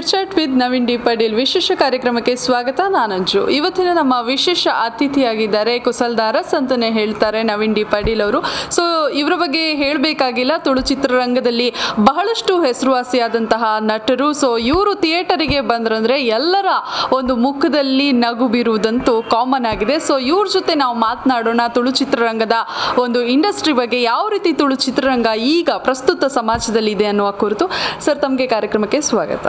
Chitchat with Naveen D Padil ವಿಶೇಷ ಕಾರ್ಯಕ್ರಮಕ್ಕೆ ಸ್ವಾಗತ, ನಾನಂಜು. ಇವತ್ತಿನ ನಮ್ಮ ವಿಶೇಷ ಅತಿಥಿಯಾಗಿದ್ದಾರೆ ಕುಸಲ್ದಾರಸ್ ಅಂತಲೇ ಹೇಳ್ತಾರೆ ನವೀನ್ ಡಿ ಪಡೀಲ್ ಅವರು. ಸೊ ಇವರ ಬಗ್ಗೆ ಹೇಳಬೇಕಾಗಿಲ್ಲ, ತುಳು ಚಿತ್ರರಂಗದಲ್ಲಿ ಬಹಳಷ್ಟು ಹೆಸರುವಾಸಿಯಾದಂತಹ ನಟರು. ಸೊ ಇವರು ಥಿಯೇಟರಿಗೆ ಬಂದ್ರಂದ್ರೆ ಎಲ್ಲರ ಒಂದು ಮುಖದಲ್ಲಿ ನಗು ಬೀರುವುದಂತೂ ಕಾಮನ್ ಆಗಿದೆ. ಸೊ ಇವ್ರ ಜೊತೆ ನಾವು ಮಾತನಾಡೋಣ. ತುಳು ಚಿತ್ರರಂಗದ ಒಂದು ಇಂಡಸ್ಟ್ರಿ ಬಗ್ಗೆ ಯಾವ ರೀತಿ ತುಳು ಚಿತ್ರರಂಗ ಈಗ ಪ್ರಸ್ತುತ ಸಮಾಜದಲ್ಲಿ ಇದೆ ಅನ್ನುವ ಕುರಿತು. ಸರ್ ತಮಗೆ ಕಾರ್ಯಕ್ರಮಕ್ಕೆ ಸ್ವಾಗತ.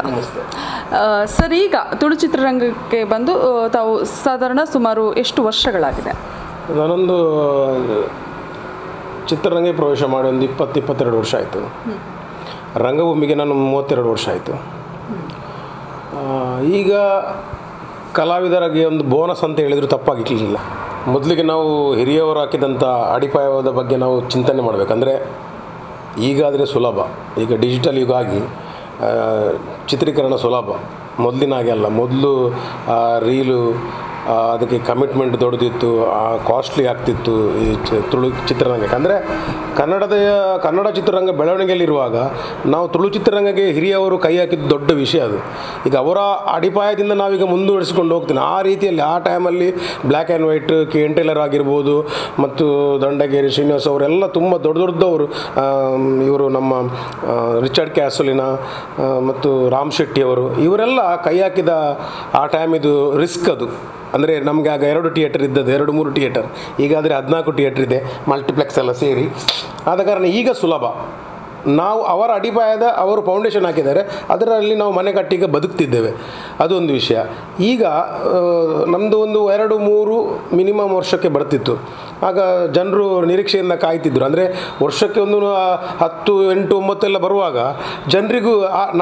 ಸರ್ ಈಗ ತುಳು ಚಿತ್ರರಂಗಕ್ಕೆ ಬಂದು ತಾವು ಸಾಧಾರಣ ಸುಮಾರು ಎಷ್ಟು ವರ್ಷಗಳಾಗಿದೆ? ನಾನೊಂದು ಚಿತ್ರರಂಗಕ್ಕೆ ಪ್ರವೇಶ ಮಾಡಿ ಒಂದು ಇಪ್ಪತ್ತು ಇಪ್ಪತ್ತೆರಡು ವರ್ಷ ಆಯಿತು. ರಂಗಭೂಮಿಗೆ ನಾನು ಮೂವತ್ತೆರಡು ವರ್ಷ ಆಯಿತು. ಈಗ ಕಲಾವಿದರಿಗೆ ಒಂದು ಬೋನಸ್ ಅಂತ ಹೇಳಿದರೂ ತಪ್ಪಾಗಿರಲಿಲ್ಲ. ಮೊದಲಿಗೆ ನಾವು ಹಿರಿಯವರು ಹಾಕಿದಂಥ ಅಡಿಪಾಯದ ಬಗ್ಗೆ ನಾವು ಚಿಂತನೆ ಮಾಡಬೇಕಂದ್ರೆ ಈಗಾದರೆ ಸುಲಭ. ಈಗ ಡಿಜಿಟಲ್ ಯುಗ ಆಗಿ ಚಿತ್ರೀಕರಣ ಸುಲಭ. ಮೊದಲಿನ ಅಲ್ಲ ಮೊದಲು ರೀಲು ಅದಕ್ಕೆ ಕಮಿಟ್ಮೆಂಟ್ ದೊಡ್ಡದಿತ್ತು ಕಾಸ್ಟ್ಲಿ ಆಗ್ತಿತ್ತು ಈ ತುಳು ಚಿತ್ರರಂಗಕ್ಕೆ. ಅಂದರೆ ಕನ್ನಡದ, ಕನ್ನಡ ಚಿತ್ರರಂಗ ಬೆಳವಣಿಗೆಯಲ್ಲಿರುವಾಗ ನಾವು ತುಳು ಚಿತ್ರರಂಗಕ್ಕೆ ಹಿರಿಯವರು ಕೈ ಹಾಕಿದ್ದು ದೊಡ್ಡ ವಿಷಯ ಅದು. ಈಗ ಅವರ ಅಡಿಪಾಯದಿಂದ ನಾವೀಗ ಮುಂದುವರಿಸಿಕೊಂಡು ಹೋಗ್ತೀನಿ. ಆ ರೀತಿಯಲ್ಲಿ ಆ ಟೈಮಲ್ಲಿ black and white K N Tailor ಆಗಿರ್ಬೋದು, ಮತ್ತು ದಂಡಗೇರಿ ಶ್ರೀನಿವಾಸ್ ಅವರೆಲ್ಲ ತುಂಬ ದೊಡ್ಡ ದೊಡ್ಡದವರು. ಇವರು ನಮ್ಮ ರಿಚರ್ಡ್ ಕ್ಯಾಸೊಲಿನ ಮತ್ತು ರಾಮ್ ಶೆಟ್ಟಿ ಅವರು, ಇವರೆಲ್ಲ ಕೈ ಹಾಕಿದ ಆ ಟೈಮ್ ಇದು ರಿಸ್ಕ್ ಅದು. ಅಂದರೆ ನಮಗೆ ಆಗ ಎರಡು ಥಿಯೇಟರ್ ಇದ್ದದ್ದು, ಎರಡು ಮೂರು ಥಿಯೇಟರ್ ಈಗಾದರೆ ಹದಿನಾಲ್ಕು ಥಿಯೇಟರ್ ಇದೆ ಮಲ್ಟಿಪ್ಲೆಕ್ಸ್ ಎಲ್ಲ ಸೇರಿ. ಆದ ಕಾರಣ ಈಗ ಸುಲಭ. ನಾವು ಅವರ ಅಡಿಪಾಯದ ಅವರು ಫೌಂಡೇಶನ್ ಹಾಕಿದ್ದಾರೆ, ಅದರಲ್ಲಿ ನಾವು ಮನೆ ಕಟ್ಟಿಗೆ ಈಗ ಬದುಕ್ತಿದ್ದೇವೆ. ಅದೊಂದು ವಿಷಯ. ಈಗ ನಮ್ಮದು ಒಂದು ಎರಡು ಮೂರು ಮಿನಿಮಮ್ ವರ್ಷಕ್ಕೆ ಬರ್ತಿತ್ತು. ಆಗ ಜನರು ನಿರೀಕ್ಷೆಯಿಂದ ಕಾಯ್ತಿದ್ರು. ಅಂದರೆ ವರ್ಷಕ್ಕೆ ಒಂದು ಹತ್ತು, ಎಂಟು, ಒಂಬತ್ತೆಲ್ಲ ಬರುವಾಗ ಜನರಿಗೂ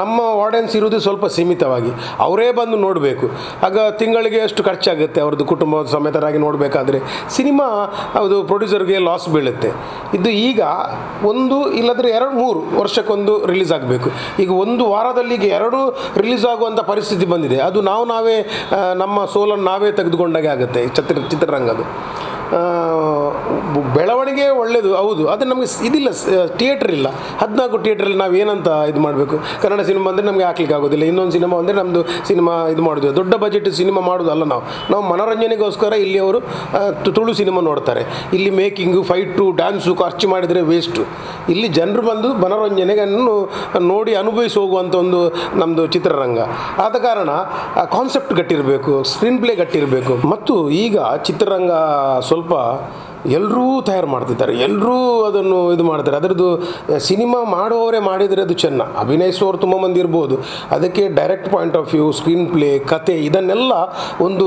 ನಮ್ಮ ಆಡಿಯನ್ಸ್ ಇರುವುದು ಸ್ವಲ್ಪ ಸೀಮಿತವಾಗಿ. ಅವರೇ ಬಂದು ನೋಡಬೇಕು. ಆಗ ತಿಂಗಳಿಗೆ ಎಷ್ಟು ಖರ್ಚಾಗುತ್ತೆ ಅವ್ರದ್ದು ಕುಟುಂಬ ಸಮೇತರಾಗಿ ನೋಡಬೇಕಾದ್ರೆ ಸಿನಿಮಾ, ಅದು ಪ್ರೊಡ್ಯೂಸರ್ಗೆ ಲಾಸ್ ಬೀಳುತ್ತೆ. ಇದು ಈಗ ಒಂದು ಇಲ್ಲದ್ರೆ ಎರಡು, ಮೂರು ವರ್ಷಕ್ಕೊಂದು ರಿಲೀಸ್ ಆಗಬೇಕು. ಈಗ ಒಂದು ವಾರದಲ್ಲಿ ಈಗ ಎರಡು ರಿಲೀಸ್ ಆಗುವಂಥ ಪರಿಸ್ಥಿತಿ ಬಂದಿದೆ. ಅದು ನಾವು ನಾವೇ ನಮ್ಮ ಸೋಲನ್ನು ನಾವೇ ತೆಗೆದುಕೊಂಡಾಗೆ ಆಗುತ್ತೆ ಚಿತ್ರ ಚಿತ್ರರಂಗದು ಬೆಳವಣಿಗೆ ಒಳ್ಳೆಯದು ಹೌದು. ಆದರೆ ನಮಗೆ ಇದಿಲ್ಲ ಥಿಯೇಟ್ರ್ ಇಲ್ಲ. ಹದಿನಾಲ್ಕು ಥಿಯೇಟ್ರಲ್ಲಿ ನಾವು ಏನಂತ ಇದು ಮಾಡಬೇಕು? ಕನ್ನಡ ಸಿನಿಮಾ ಅಂದರೆ ನಮಗೆ ಹಾಕ್ಲಿಕ್ಕೆ ಆಗೋದಿಲ್ಲ. ಇನ್ನೊಂದು ಸಿನಿಮಾ ಅಂದರೆ ನಮ್ಮದು ಸಿನಿಮಾ ಇದು ಮಾಡೋದು. ದೊಡ್ಡ ಬಜೆಟ್ ಸಿನಿಮಾ ಮಾಡೋದಲ್ಲ ನಾವು. ನಾವು ಮನೋರಂಜನೆಗೋಸ್ಕರ ಇಲ್ಲಿ ಅವರು ತುಳು ಸಿನಿಮಾ ನೋಡ್ತಾರೆ. ಇಲ್ಲಿ ಮೇಕಿಂಗು ಫೈಟು ಡ್ಯಾನ್ಸು ಖರ್ಚು ಮಾಡಿದರೆ ವೇಸ್ಟು ಇಲ್ಲಿ ಜನರು ಬಂದು ಮನೋರಂಜನೆಗನ್ನು ನೋಡಿ ಅನುಭವಿಸಿ ಹೋಗುವಂಥ ಒಂದು ನಮ್ಮದು ಚಿತ್ರರಂಗ. ಆದ ಕಾರಣ ಕಾನ್ಸೆಪ್ಟ್ ಗಟ್ಟಿರಬೇಕು ಸ್ಕ್ರೀನ್ ಪ್ಲೇ ಗಟ್ಟಿರಬೇಕು. ಮತ್ತು ಈಗ ಚಿತ್ರರಂಗ ಸ್ವಲ್ಪ ಎಲ್ಲರೂ ತಯಾರು ಮಾಡ್ತಿದ್ದಾರೆ ಎಲ್ಲರೂ ಅದನ್ನು ಇದು ಮಾಡ್ತಾರೆ. ಅದರದ್ದು ಸಿನಿಮಾ ಮಾಡುವವರೇ ಮಾಡಿದರೆ ಅದು ಚೆನ್ನ. ಅಭಿನಯಿಸುವವರು ತುಂಬ ಮಂದಿ ಇರ್ಬೋದು. ಅದಕ್ಕೆ direct point of view screen play ಕತೆ, ಇದನ್ನೆಲ್ಲ ಒಂದು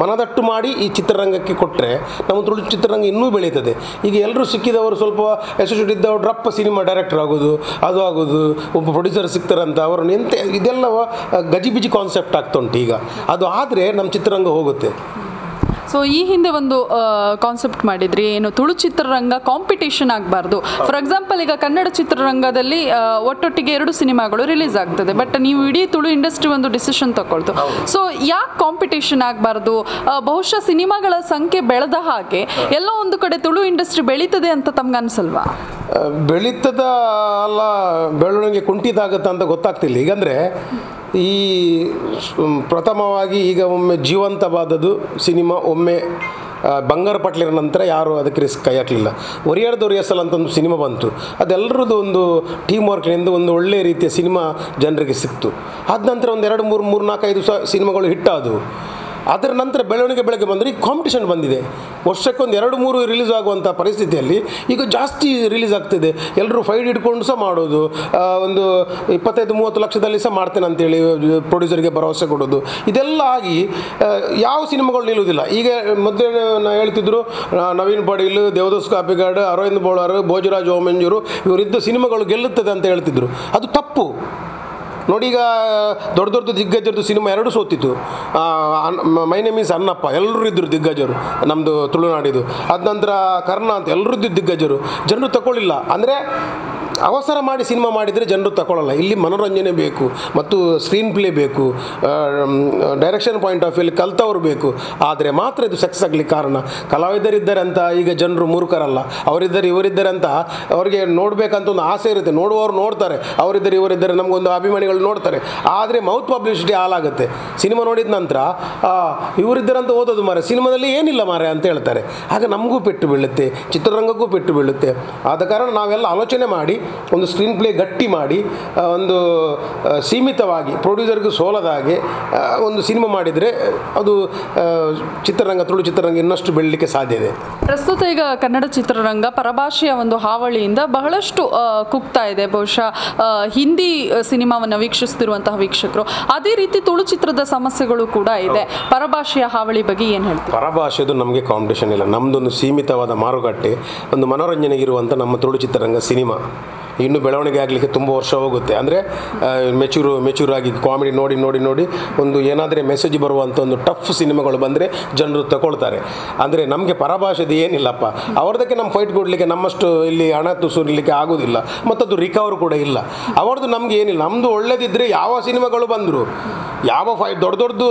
ಮನದಟ್ಟು ಮಾಡಿ ಈ ಚಿತ್ರರಂಗಕ್ಕೆ ಕೊಟ್ಟರೆ ನಮ್ಮ ತುಳು ಚಿತ್ರರಂಗ ಇನ್ನೂ ಬೆಳೀತದೆ. ಈಗ ಎಲ್ಲರೂ ಸಿಕ್ಕಿದವರು ಸ್ವಲ್ಪ ಎಸೋಸಿಯೇಟ್ ಇದ್ದವರು ಡ್ರಪ್ಪ ಸಿನಿಮಾ ಡೈರೆಕ್ಟರ್ ಆಗೋದು, ಅದು ಆಗೋದು, ಒಬ್ಬ ಪ್ರೊಡ್ಯೂಸರ್ ಸಿಗ್ತಾರಂತ, ಅವರನ್ನು ಎಂತ ಇದೆಲ್ಲ ಗಜಿಬಿಜಿ ಕಾನ್ಸೆಪ್ಟ್ ಆಗ್ತಾ ಉಂಟು ಈಗ. ಅದು ಆದರೆ ನಮ್ಮ ಚಿತ್ರರಂಗ ಹೋಗುತ್ತೆ. ಸೊ ಈ ಹಿಂದೆ ಒಂದು ಕಾನ್ಸೆಪ್ಟ್ ಮಾಡಿದ್ರಿ. ಏನು ತುಳು ಚಿತ್ರರಂಗ ಕಾಂಪಿಟೇಷನ್ ಆಗಬಾರ್ದು. ಫಾರ್ ಎಕ್ಸಾಂಪಲ್ ಈಗ ಕನ್ನಡ ಚಿತ್ರರಂಗದಲ್ಲಿ ಒಟ್ಟೊಟ್ಟಿಗೆ ಎರಡು ಸಿನಿಮಾಗಳು ರಿಲೀಸ್ ಆಗ್ತದೆ. ಬಟ್ ನೀವು ಇಡೀ ತುಳು ಇಂಡಸ್ಟ್ರಿ ಒಂದು ಡಿಸಿಷನ್ ತಗೊಳ್ತು ಸೊ ಯಾಕೆ ಕಾಂಪಿಟೇಷನ್ ಆಗಬಾರ್ದು? ಬಹುಶಃ ಸಿನಿಮಾಗಳ ಸಂಖ್ಯೆ ಬೆಳೆದ ಹಾಗೆ ಎಲ್ಲೋ ಒಂದು ಕಡೆ ತುಳು ಇಂಡಸ್ಟ್ರಿ ಬೆಳೀತದೆ ಅಂತ ತಮ್ಗೆ ಅನ್ಸಲ್ವಾ ಬೆಳೀತದ ಅಲ್ಲ ಬೆಳವಣಿಗೆ ಕುಂಠಿತ ಆಗುತ್ತೆ ಅಂತ ಗೊತ್ತಾಗ್ತಿಲ್ಲ. ಈಗಂದರೆ ಈ ಪ್ರಥಮವಾಗಿ ಈಗ ಒಮ್ಮೆ ಜೀವಂತವಾದದ್ದು ಸಿನಿಮಾ, ಒಮ್ಮೆ ಬಂಗಾರ ಪಟ್ಲಿರ ನಂತರ ಯಾರು ಅದಕ್ಕೆ ರಿಸ್ಕ್ ಕೈ ಹಾಕಲಿಲ್ಲ. ಒರಿಯರ್ದು ರಿಹರ್ಸಲ್ ಅಂತ ಒಂದು ಸಿನಿಮಾ ಬಂತು. ಅದೆಲ್ಲರದ್ದು ಒಂದು ಟೀಮ್ ವರ್ಕ್ನಿಂದ ಒಂದು ಒಳ್ಳೆಯ ರೀತಿಯ ಸಿನಿಮಾ ಜನರಿಗೆ ಸಿಕ್ತು. ಆದ ನಂತರ ಒಂದು ಎರಡು ಮೂರು ಮೂರು ನಾಲ್ಕೈದು ಸಿನಿಮಾಗಳು ಹಿಟ್ಟಾದವು ಅದರ ನಂತರ ಬೆಳವಣಿಗೆ ಬೆಳಗ್ಗೆ ಬಂದರೆ ಈಗ ಕಾಂಪಿಟೇಷನ್ ಬಂದಿದೆ. ವರ್ಷಕ್ಕೊಂದು ಎರಡು, ಮೂರು ರಿಲೀಸ್ ಆಗುವಂಥ ಪರಿಸ್ಥಿತಿಯಲ್ಲಿ ಈಗ ಜಾಸ್ತಿ ರಿಲೀಸ್ ಆಗ್ತಿದೆ. ಎಲ್ಲರೂ ಫೈಡ್ ಹಿಡ್ಕೊಂಡು ಸಹ ಮಾಡೋದು. ಒಂದು ಇಪ್ಪತ್ತೈದು, ಮೂವತ್ತು ಲಕ್ಷದಲ್ಲಿ ಸಹ ಮಾಡ್ತೇನೆ ಅಂತೇಳಿ ಪ್ರೊಡ್ಯೂಸರ್ಗೆ ಭರವಸೆ ಕೊಡೋದು. ಇದೆಲ್ಲ ಆಗಿ ಯಾವ ಸಿನಿಮಾಗಳು ನಿಲ್ಲುವುದಿಲ್ಲ. ಈಗ ಮೊದಲೇ ಹೇಳ್ತಿದ್ರು ನವೀನ್ ಪಾಟೀಲ್, ದೇವದಾಸ್ ಕಾಪಿಗಾಡ್, ಅರವಿಂದ್ ಬೋಳಾರ್, ಭೋಜರಾಜ್ ಓಮಂಜೂರು, ಇವರಿದ್ದ ಸಿನಿಮಾಗಳು ಗೆಲ್ಲುತ್ತದೆ ಅಂತ ಹೇಳ್ತಿದ್ರು. ಅದು ತಪ್ಪು. ನೋಡಿ ಈಗ ದೊಡ್ಡ ದೊಡ್ಡ ದಿಗ್ಗಜರದ್ದು ಸಿನಿಮಾ ಎರಡು ಸೋತಿತ್ತು. ಮ- ನೇಮ್ ಈಸ್ ಅನ್ನಪ್ಪ ಎಲ್ಲರೂ ಇದ್ದರು ದಿಗ್ಗಜರು ನಮ್ಮದು ತುಳುನಾಡಿದು. ಅದ ನಂತರ ಕರ್ಣ ಅಂತ ಎಲ್ಲರದ್ದು ದಿಗ್ಗಜರು. ಜನರು ತಗೊಳ್ಳಿಲ್ಲ. ಅಂದರೆ ಅವಸರ ಮಾಡಿ ಸಿನಿಮಾ ಮಾಡಿದರೆ ಜನರು ತಗೊಳ್ಳಲ್ಲ ಇಲ್ಲಿ ಮನೋರಂಜನೆ ಬೇಕು, ಮತ್ತು ಸ್ಕ್ರೀನ್ ಪ್ಲೇ ಬೇಕು ಡೈರೆಕ್ಷನ್ ಪಾಯಿಂಟ್ ಆಫ್ ವ್ಯೂಲಿ ಕಲ್ತವ್ರು ಬೇಕು. ಆದರೆ ಮಾತ್ರ ಇದು ಸಕ್ಸಸ್ ಆಗಲಿಕ್ಕೆ ಕಾರಣ. ಕಲಾವಿದರಿದ್ದಾರೆ ಅಂತ ಈಗ ಜನರು ಮೂರ್ಖರಲ್ಲ. ಅವರಿದ್ದಾರೆ, ಇವರಿದ್ದಾರೆ ಅಂತ ಅವರಿಗೆ ನೋಡಬೇಕಂತ ಒಂದು ಆಸೆ ಇರುತ್ತೆ. ನೋಡುವವರು ನೋಡ್ತಾರೆ. ಅವರಿದ್ದರೆ, ಇವರಿದ್ದಾರೆ ನಮಗೊಂದು ಅಭಿಮಾನಿಗಳು ನೋಡ್ತಾರೆ. ಆದರೆ ಮೌತ್ ಪಬ್ಲಿಸಿಟಿ ಹಾಲಾಗುತ್ತೆ ಸಿನಿಮಾ ನೋಡಿದ ನಂತರ ಇವರಿದ್ದಾರೆ ಅಂತ ಓದೋದು ಮಾರೆ. ಸಿನಿಮಾದಲ್ಲಿ ಏನಿಲ್ಲ ಮಾರೆ ಅಂತ ಹೇಳ್ತಾರೆ. ಆಗ ನಮಗೂ ಪೆಟ್ಟು ಬೀಳುತ್ತೆ, ಚಿತ್ರರಂಗಕ್ಕೂ ಪೆಟ್ಟು ಬೀಳುತ್ತೆ. ಆದ ಕಾರಣ ನಾವೆಲ್ಲ ಆಲೋಚನೆ ಮಾಡಿ ಒಂದು ಸ್ಕ್ರೀನ್ ಪ್ಲೇ ಗಟ್ಟಿ ಮಾಡಿ ಒಂದು ಸೀಮಿತವಾಗಿ ಪ್ರೊಡ್ಯೂಸರ್ಗೂ ಸೋಲದ ಹಾಗೆ ಒಂದು ಸಿನಿಮಾ ಮಾಡಿದರೆ ಅದು ಚಿತ್ರರಂಗ ತುಳು ಚಿತ್ರರಂಗ ಇನ್ನಷ್ಟು ಬೆಳಲಿಕ್ಕೆ ಸಾಧ್ಯ ಇದೆ. ಪ್ರಸ್ತುತ ಈಗ ಕನ್ನಡ ಚಿತ್ರರಂಗ ಪರಭಾಷೆಯ ಒಂದು ಹಾವಳಿಯಿಂದ ಬಹಳಷ್ಟು ಕುಗ್ತಾ ಇದೆ. ಬಹುಶಃ ಹಿಂದಿ ಸಿನಿಮಾವನ್ನು ವೀಕ್ಷಿಸ್ತಿರುವಂತಹ ವೀಕ್ಷಕರು. ಅದೇ ರೀತಿ ತುಳು ಚಿತ್ರದ ಸಮಸ್ಯೆಗಳು ಕೂಡ ಇದೆ. ಪರಭಾಷೆಯ ಹಾವಳಿ ಬಗ್ಗೆ ಏನು ಹೇಳ್ತೀವಿ ಪರಭಾಷೆದು ನಮಗೆ ಕಾಂಪಿಟೇಷನ್ ಇಲ್ಲ. ನಮ್ಮದೊಂದು ಸೀಮಿತವಾದ ಮಾರುಕಟ್ಟೆ ಒಂದು ಮನೋರಂಜನೆಗಿರುವಂಥ ನಮ್ಮ ತುಳು ಚಿತ್ರರಂಗ ಸಿನಿಮಾ ಇನ್ನು ಬೆಳವಣಿಗೆ ಆಗಲಿಕ್ಕೆ ತುಂಬ ವರ್ಷ ಹೋಗುತ್ತೆ. ಅಂದರೆ ಮೆಚೂರು ಮೆಚೂರ್ ಆಗಿ ಕಾಮಿಡಿ ನೋಡಿ ನೋಡಿ ನೋಡಿ ಒಂದು ಏನಾದರೆ ಮೆಸೇಜ್ ಬರುವಂಥ ಒಂದು ಟಫ್ ಸಿನಿಮಾಗಳು ಬಂದರೆ ಜನರು ತಗೊಳ್ತಾರೆ ಅಂದರೆ ನಮಗೆ ಪರಭಾಷೆದು ಏನಿಲ್ಲಪ್ಪ. ಅವ್ರದಕ್ಕೆ ನಮ್ಮ ಫೈಟ್ ಕೊಡಲಿಕ್ಕೆ ನಮ್ಮಷ್ಟು ಇಲ್ಲಿ ಹಣ ತುಸುರ್ಲಿಕ್ಕೆ ಆಗೋದಿಲ್ಲ. ಮತ್ತದು ರಿಕವರ್ ಕೂಡ ಇಲ್ಲ. ಅವ್ರದ್ದು ನಮ್ಗೆ ಏನಿಲ್ಲ. ನಮ್ಮದು ಒಳ್ಳೇದಿದ್ದರೆ ಯಾವ ಸಿನಿಮಾಗಳು ಬಂದರು. ಯಾವ ಫೈ ದೊಡ್ಡ ದೊಡ್ಡದು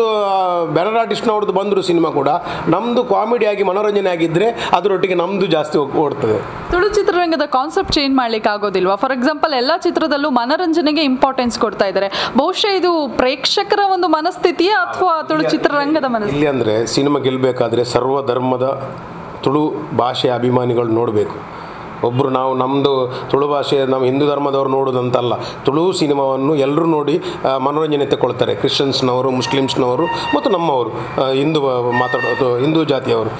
ಬ್ಯಾನರ್ ಆರ್ಟಿಸ್ಟ್ನವ್ರದ್ದು ಬಂದರು ಸಿನಿಮಾ ಕೂಡ ನಮ್ಮದು ಕಾಮಿಡಿಯಾಗಿ ಮನೋರಂಜನೆ ಆಗಿದ್ದರೆ ಅದರೊಟ್ಟಿಗೆ ನಮ್ಮದು ಜಾಸ್ತಿ ಓಡ್ತದೆ. ತುಳು ಚಿತ್ರರಂಗದ ಕಾನ್ಸೆಪ್ಟ್ ಚೇಂಜ್ ಮಾಡ್ಲಿಕ್ಕೆ ಆಗೋದಿಲ್ವಾ? ಫಾರ್ ಎಕ್ಸಾಂಪಲ್ ಎಲ್ಲ ಚಿತ್ರದಲ್ಲೂ ಮನರಂಜನೆಗೆ ಇಂಪಾರ್ಟೆನ್ಸ್ ಕೊಡ್ತಾ ಇದ್ದಾರೆ. ಬಹುಶಃ ಇದು ಪ್ರೇಕ್ಷಕರ ಒಂದು ಮನಸ್ಥಿತಿಯೇ ಅಥವಾ ತುಳು ಚಿತ್ರರಂಗದ ಮನಸ್ಥಿತಿ? ಇಲ್ಲಿ ಅಂದರೆ ಸಿನಿಮಾ ಗೆಲ್ಲಬೇಕಾದ್ರೆ ಸರ್ವ ಧರ್ಮದ ತುಳು ಭಾಷೆಯ ಅಭಿಮಾನಿಗಳು ನೋಡಬೇಕು. ಒಬ್ಬರು ನಾವು ನಮ್ಮದು ತುಳು ಭಾಷೆ ನಮ್ಮ ಹಿಂದೂ ಧರ್ಮದವ್ರು ನೋಡೋದಂತಲ್ಲ, ತುಳು ಸಿನಿಮಾವನ್ನು ಎಲ್ಲರೂ ನೋಡಿ ಮನೋರಂಜನೆ ತಗೊಳ್ತಾರೆ ಕ್ರಿಶ್ಚಿಯನ್ಸ್ನವರು, ಮುಸ್ಲಿಮ್ಸ್ನವರು ಮತ್ತು ನಮ್ಮವರು ಹಿಂದೂ ಮಾತಾಡೋದು ಹಿಂದೂ ಜಾತಿಯವರು.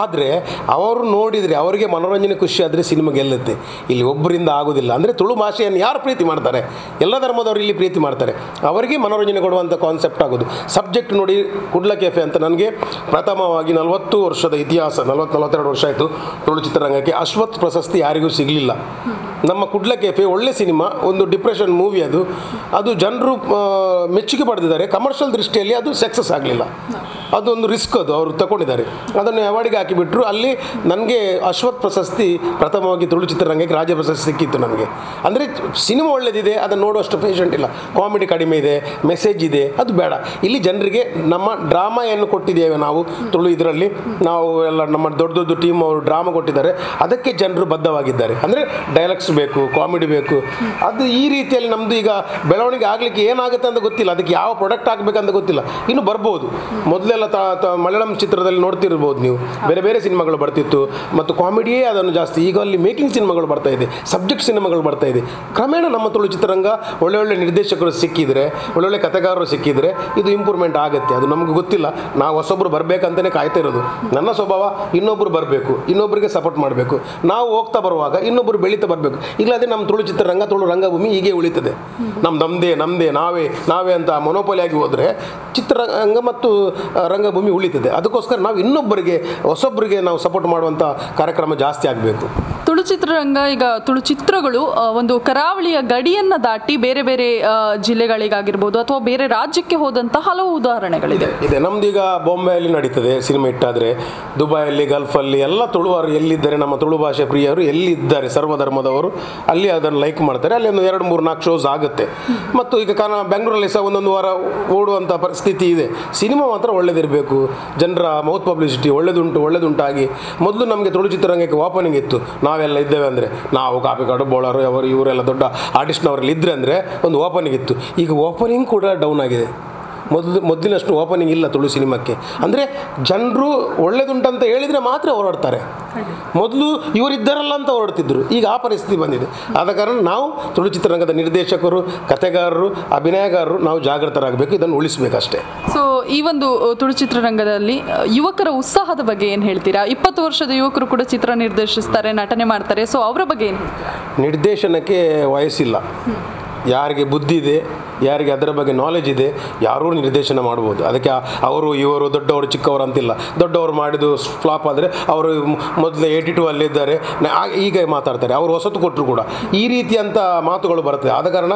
ಆದರೆ ಅವರು ನೋಡಿದರೆ ಅವರಿಗೆ ಮನೋರಂಜನೆ ಖುಷಿ ಆದರೆ ಸಿನಿಮಾ ಗೆಲ್ಲುತ್ತೆ. ಇಲ್ಲಿ ಒಬ್ಬರಿಂದ ಆಗೋದಿಲ್ಲ. ಅಂದರೆ ತುಳು ಭಾಷೆಯನ್ನು ಯಾರು ಪ್ರೀತಿ ಮಾಡ್ತಾರೆ? ಎಲ್ಲ ಧರ್ಮದವರು ಇಲ್ಲಿ ಪ್ರೀತಿ ಮಾಡ್ತಾರೆ. ಅವರಿಗೆ ಮನೋರಂಜನೆ ಕೊಡುವಂಥ ಕಾನ್ಸೆಪ್ಟ್ ಆಗೋದು. ಸಬ್ಜೆಕ್ಟ್ ನೋಡಿ ಕುಡ್ಲ ಕೆಫೆ ಅಂತ ನನಗೆ ಪ್ರಥಮವಾಗಿ ನಲವತ್ತು ವರ್ಷದ ಇತಿಹಾಸ ನಲವತ್ತು ನಲವತ್ತೆರಡು ವರ್ಷ ಆಯಿತು ತುಳು ಚಿತ್ರರಂಗಕ್ಕೆ. ಅಶ್ವತ್ ಪ್ರಶಸ್ತಿ ಯಾರಿಗೂ ಸಿಗಲಿಲ್ಲ. ನಮ್ಮ ಕುಡ್ಲ ಕೆಫೆ ಒಳ್ಳೆ ಸಿನಿಮಾ, ಒಂದು ಡಿಪ್ರೆಷನ್ ಮೂವಿ ಅದು. ಅದು ಜನರು ಮೆಚ್ಚುಗೆ ಪಡೆದಿದ್ದಾರೆ. ಕಮರ್ಷಿಯಲ್ ದೃಷ್ಟಿಯಲ್ಲಿ ಅದು ಸಕ್ಸಸ್ ಆಗಲಿಲ್ಲ. ಅದೊಂದು ರಿಸ್ಕ್ ಅದು ಅವರು ತಗೊಂಡಿದ್ದಾರೆ. ಅದನ್ನು ಅವಾರ್ಡಿಗೆ ಹಾಕಿಬಿಟ್ರು. ಅಲ್ಲಿ ನನಗೆ ಅಶ್ವಥ್ ಪ್ರಶಸ್ತಿ ಪ್ರಥಮವಾಗಿ ತುಳು ಚಿತ್ರರಂಗಕ್ಕೆ ರಾಜ್ಯ ಪ್ರಶಸ್ತಿ ಸಿಕ್ಕಿತ್ತು ನನಗೆ. ಅಂದರೆ ಸಿನಿಮಾ ಒಳ್ಳೆದಿದೆ, ಅದನ್ನು ನೋಡುವಷ್ಟು ಪೇಷಂಟ್ ಇಲ್ಲ. ಕಾಮಿಡಿ ಕಡಿಮೆ ಇದೆ ಮೆಸೇಜ್ ಇದೆ, ಅದು ಬೇಡ. ಇಲ್ಲಿ ಜನರಿಗೆ ನಮ್ಮ ಡ್ರಾಮಾ ಏನು ಕೊಟ್ಟಿದ್ದೇವೆ ನಾವು, ತುಳು ಇದರಲ್ಲಿ. ನಾವು ಎಲ್ಲ ನಮ್ಮ ದೊಡ್ಡ ದೊಡ್ಡ ಟೀಮ್ ಅವರು ಡ್ರಾಮಾ ಕೊಟ್ಟಿದ್ದಾರೆ. ಅದಕ್ಕೆ ಜನರು ಬದ್ಧವಾಗಿದ್ದಾರೆ ಅಂದರೆ ಡೈಲಾಗ್ಸ್ ಬೇಕು ಕಾಮಿಡಿ ಬೇಕು. ಅದು ಈ ರೀತಿಯಲ್ಲಿ ನಮ್ಮದು ಈಗ ಬೆಳವಣಿಗೆ ಆಗಲಿಕ್ಕೆ ಏನಾಗುತ್ತೆ ಅಂತ ಗೊತ್ತಿಲ್ಲ. ಅದಕ್ಕೆ ಯಾವ ಪ್ರಾಡಕ್ಟ್ ಆಗಬೇಕಂತ ಗೊತ್ತಿಲ್ಲ. ಇನ್ನು ಬರ್ಬೋದು. ಮೊದಲೆಲ್ಲ ತ- ಮಲಯಾಳಂ ಚಿತ್ರದಲ್ಲಿ ನೋಡ್ತಿರ್ಬೋದು ನೀವು. ಬೇರೆ ಬೇರೆ ಸಿನಿಮಾಗಳು ಬರ್ತಿತ್ತು. ಮತ್ತು ಕಾಮಿಡಿಯೇ ಅದನ್ನು ಜಾಸ್ತಿ. ಈಗ ಅಲ್ಲಿ ಮೇಕಿಂಗ್ ಸಿನಿಮಾಗಳು ಬರ್ತಾ ಇದೆ. ಸಬ್ಜೆಕ್ಟ್ ಸಿನಿಮಾಗಳು ಬರ್ತಾ ಇದೆ. ಕ್ರಮೇಣ ನಮ್ಮ ತುಳು ಚಿತ್ರರಂಗ ಒಳ್ಳೆ ಒಳ್ಳೆ ನಿರ್ದೇಶಕರು ಸಿಕ್ಕಿದರೆ ಒಳ್ಳೊಳ್ಳೆ ಕಥೆಗಾರರು ಸಿಕ್ಕಿದರೆ ಇದು ಇಂಪ್ರೂವ್ಮೆಂಟ್ ಆಗುತ್ತೆ. ಅದು ನಮಗೆ ಗೊತ್ತಿಲ್ಲ. ನಾವು ಹೊಸೊಬ್ರು ಬರಬೇಕಂತಲೇ ಕಾಯ್ತಾ ಇರೋದು. ನನ್ನ ಸ್ವಭಾವ ಇನ್ನೊಬ್ಬರು ಬರಬೇಕು ಇನ್ನೊಬ್ಬರಿಗೆ ಸಪೋರ್ಟ್ ಮಾಡಬೇಕು. ನಾವು ಹೋಗ್ತಾ ಬರುವಾಗ ಇನ್ನೊಬ್ಬರು ಬೆಳೀತಾ ಬರಬೇಕು. ಇಲ್ಲದೆ ನಮ್ಮ ತುಳು ಚಿತ್ರರಂಗ ತುಳು ರಂಗಭೂಮಿ ಹೀಗೆ ಉಳಿತದೆ. ನಮ್ಮ ನಮ್ಮದೇ ನಮ್ಮದೇ ನಾವೇ ನಾವೇ ಅಂತ ಮೊನೋಪೊಲಿಯಾಗಿ ಹೋದರೆ ಚಿತ್ರರಂಗ ಮತ್ತು ರಂಗಭೂಮಿ ಉಳಿತದೆ. ಅದಕ್ಕೋಸ್ಕರ ನಾವು ಇನ್ನೊಬ್ಬರಿಗೆ ಹೊಸೊಬ್ಬರಿಗೆ ನಾವು ಸಪೋರ್ಟ್ ಮಾಡುವಂಥ ಕಾರ್ಯಕ್ರಮ ಜಾಸ್ತಿ ಆಗಬೇಕು. ತುಳು ಚಿತ್ರರಂಗ ಈಗ ತುಳು ಚಿತ್ರಗಳು ಒಂದು ಕರಾವಳಿಯ ಗಡಿಯನ್ನು ದಾಟಿ ಬೇರೆ ಬೇರೆ ಜಿಲ್ಲೆಗಳಿಗಾಗಿರ್ಬೋದು ಅಥವಾ ಬೇರೆ ರಾಜ್ಯಕ್ಕೆ ಹೋದಂಥ ಹಲವು ಉದಾಹರಣೆಗಳಿದೆ. ಇದೆ ನಮ್ದೀಗ ಬಾಂಬೆಯಲ್ಲಿ ನಡೀತದೆ. ಸಿನಿಮಾ ಇಟ್ಟಾದರೆ ದುಬೈಯಲ್ಲಿ ಗಲ್ಫಲ್ಲಿ ಎಲ್ಲ ತುಳುವರು ಎಲ್ಲಿದ್ದಾರೆ ನಮ್ಮ ತುಳು ಭಾಷೆ ಪ್ರಿಯರು ಎಲ್ಲಿದ್ದಾರೆ ಸರ್ವಧರ್ಮದವರು, ಅಲ್ಲಿ ಅದನ್ನು ಲೈಕ್ ಮಾಡ್ತಾರೆ. ಅಲ್ಲಿ ಒಂದು ಎರಡು, ಮೂರು, ನಾಲ್ಕು ಶೋಸ್ ಆಗುತ್ತೆ. ಮತ್ತು ಈಗ ಕಾರಣ ಬೆಂಗಳೂರಲ್ಲಿ ಸಹ ಒಂದೊಂದು ವಾರ ಓಡುವಂಥ ಪರಿಸ್ಥಿತಿ ಇದೆ. ಸಿನಿಮಾ ಮಾತ್ರ ಒಳ್ಳೆದಿರಬೇಕು. ಜನರ ಮೌತ್ ಪಬ್ಲಿಸಿಟಿ ಒಳ್ಳೆದುಂಟು, ಒಳ್ಳೇದುಂಟಾಗಿ. ಮೊದಲು ನಮಗೆ ತುಳು ಚಿತ್ರರಂಗಕ್ಕೆ ಓಪನಿಂಗ್ ಇತ್ತು. ನಾವೆಲ್ಲ ಇದ್ದೇವೆ ಅಂದರೆ, ನಾವು ಕಾಪಿಕಾಡು ಬೋಳರು ಅವರು, ಇವರೆಲ್ಲ ದೊಡ್ಡ ಆರ್ಟಿಸ್ಟ್ನವರಲ್ಲಿ ಇದ್ದರೆ ಅಂದರೆ ಒಂದು ಓಪನಿಂಗ್ ಇತ್ತು. ಈಗ ಓಪನಿಂಗ್ ಕೂಡ ಡೌನ್ ಆಗಿದೆ. ಮೊದಲು ಮೊದಲಿನಷ್ಟು ಓಪನಿಂಗ್ ಇಲ್ಲ ತುಳು ಸಿನಿಮಾಕ್ಕೆ. ಅಂದರೆ ಜನರು ಒಳ್ಳೇದುಂಟಂತ ಹೇಳಿದರೆ ಮಾತ್ರ ಹೊರಡ್ತಾರೆ ಮೊದಲು ಇವರಿದ್ದರಲ್ಲ ಅಂತ ಹೊರಡ್ತಿದ್ರು ಈಗ ಆ ಪರಿಸ್ಥಿತಿ ಬಂದಿದೆ. ಆದ ಕಾರಣ ನಾವು ತುಳು ಚಿತ್ರರಂಗದ ನಿರ್ದೇಶಕರು ಕಥೆಗಾರರು ಅಭಿನಯಗಾರರು ನಾವು ಜಾಗೃತರಾಗಬೇಕು. ಇದನ್ನು ಉಳಿಸಬೇಕಷ್ಟೇ. ಸೊ ಈ ಒಂದು ತುಳು ಚಿತ್ರರಂಗದಲ್ಲಿ ಯುವಕರ ಉತ್ಸಾಹದ ಬಗ್ಗೆ ಏನು ಹೇಳ್ತೀರಾ? ಇಪ್ಪತ್ತು ವರ್ಷದ ಯುವಕರು ಕೂಡ ಚಿತ್ರ ನಿರ್ದೇಶಿಸ್ತಾರೆ ನಟನೆ ಮಾಡ್ತಾರೆ. ಸೊ ಅವರ ಬಗ್ಗೆ ಏನು ನಿರ್ದೇಶನಕ್ಕೆ ವಯಸ್ಸಿಲ್ಲ. ಯಾರಿಗೆ ಬುದ್ಧಿ ಇದೆ ಯಾರಿಗೆ ಅದರ ಬಗ್ಗೆ ನಾಲೆಜ್ ಇದೆ, ಯಾರೂ ನಿರ್ದೇಶನ ಮಾಡ್ಬೋದು. ಅದಕ್ಕೆ ಅವರು, ಇವರು ದೊಡ್ಡವರು, ಚಿಕ್ಕವರು ಅಂತಿಲ್ಲ. ದೊಡ್ಡವರು ಮಾಡಿದ್ದು ಫ್ಲಾಪ್ ಆದರೆ ಅವರು ಮೊದಲು ಏಯ್ಟಿ ಟು ಅಲ್ಲಿದ್ದಾರೆ ಈಗ ಮಾತಾಡ್ತಾರೆ. ಅವರು ಹೊಸತು ಕೊಟ್ಟರು ಕೂಡ. ಈ ರೀತಿಯಂಥ ಮಾತುಗಳು ಬರುತ್ತೆ ಆದ ಕಾರಣ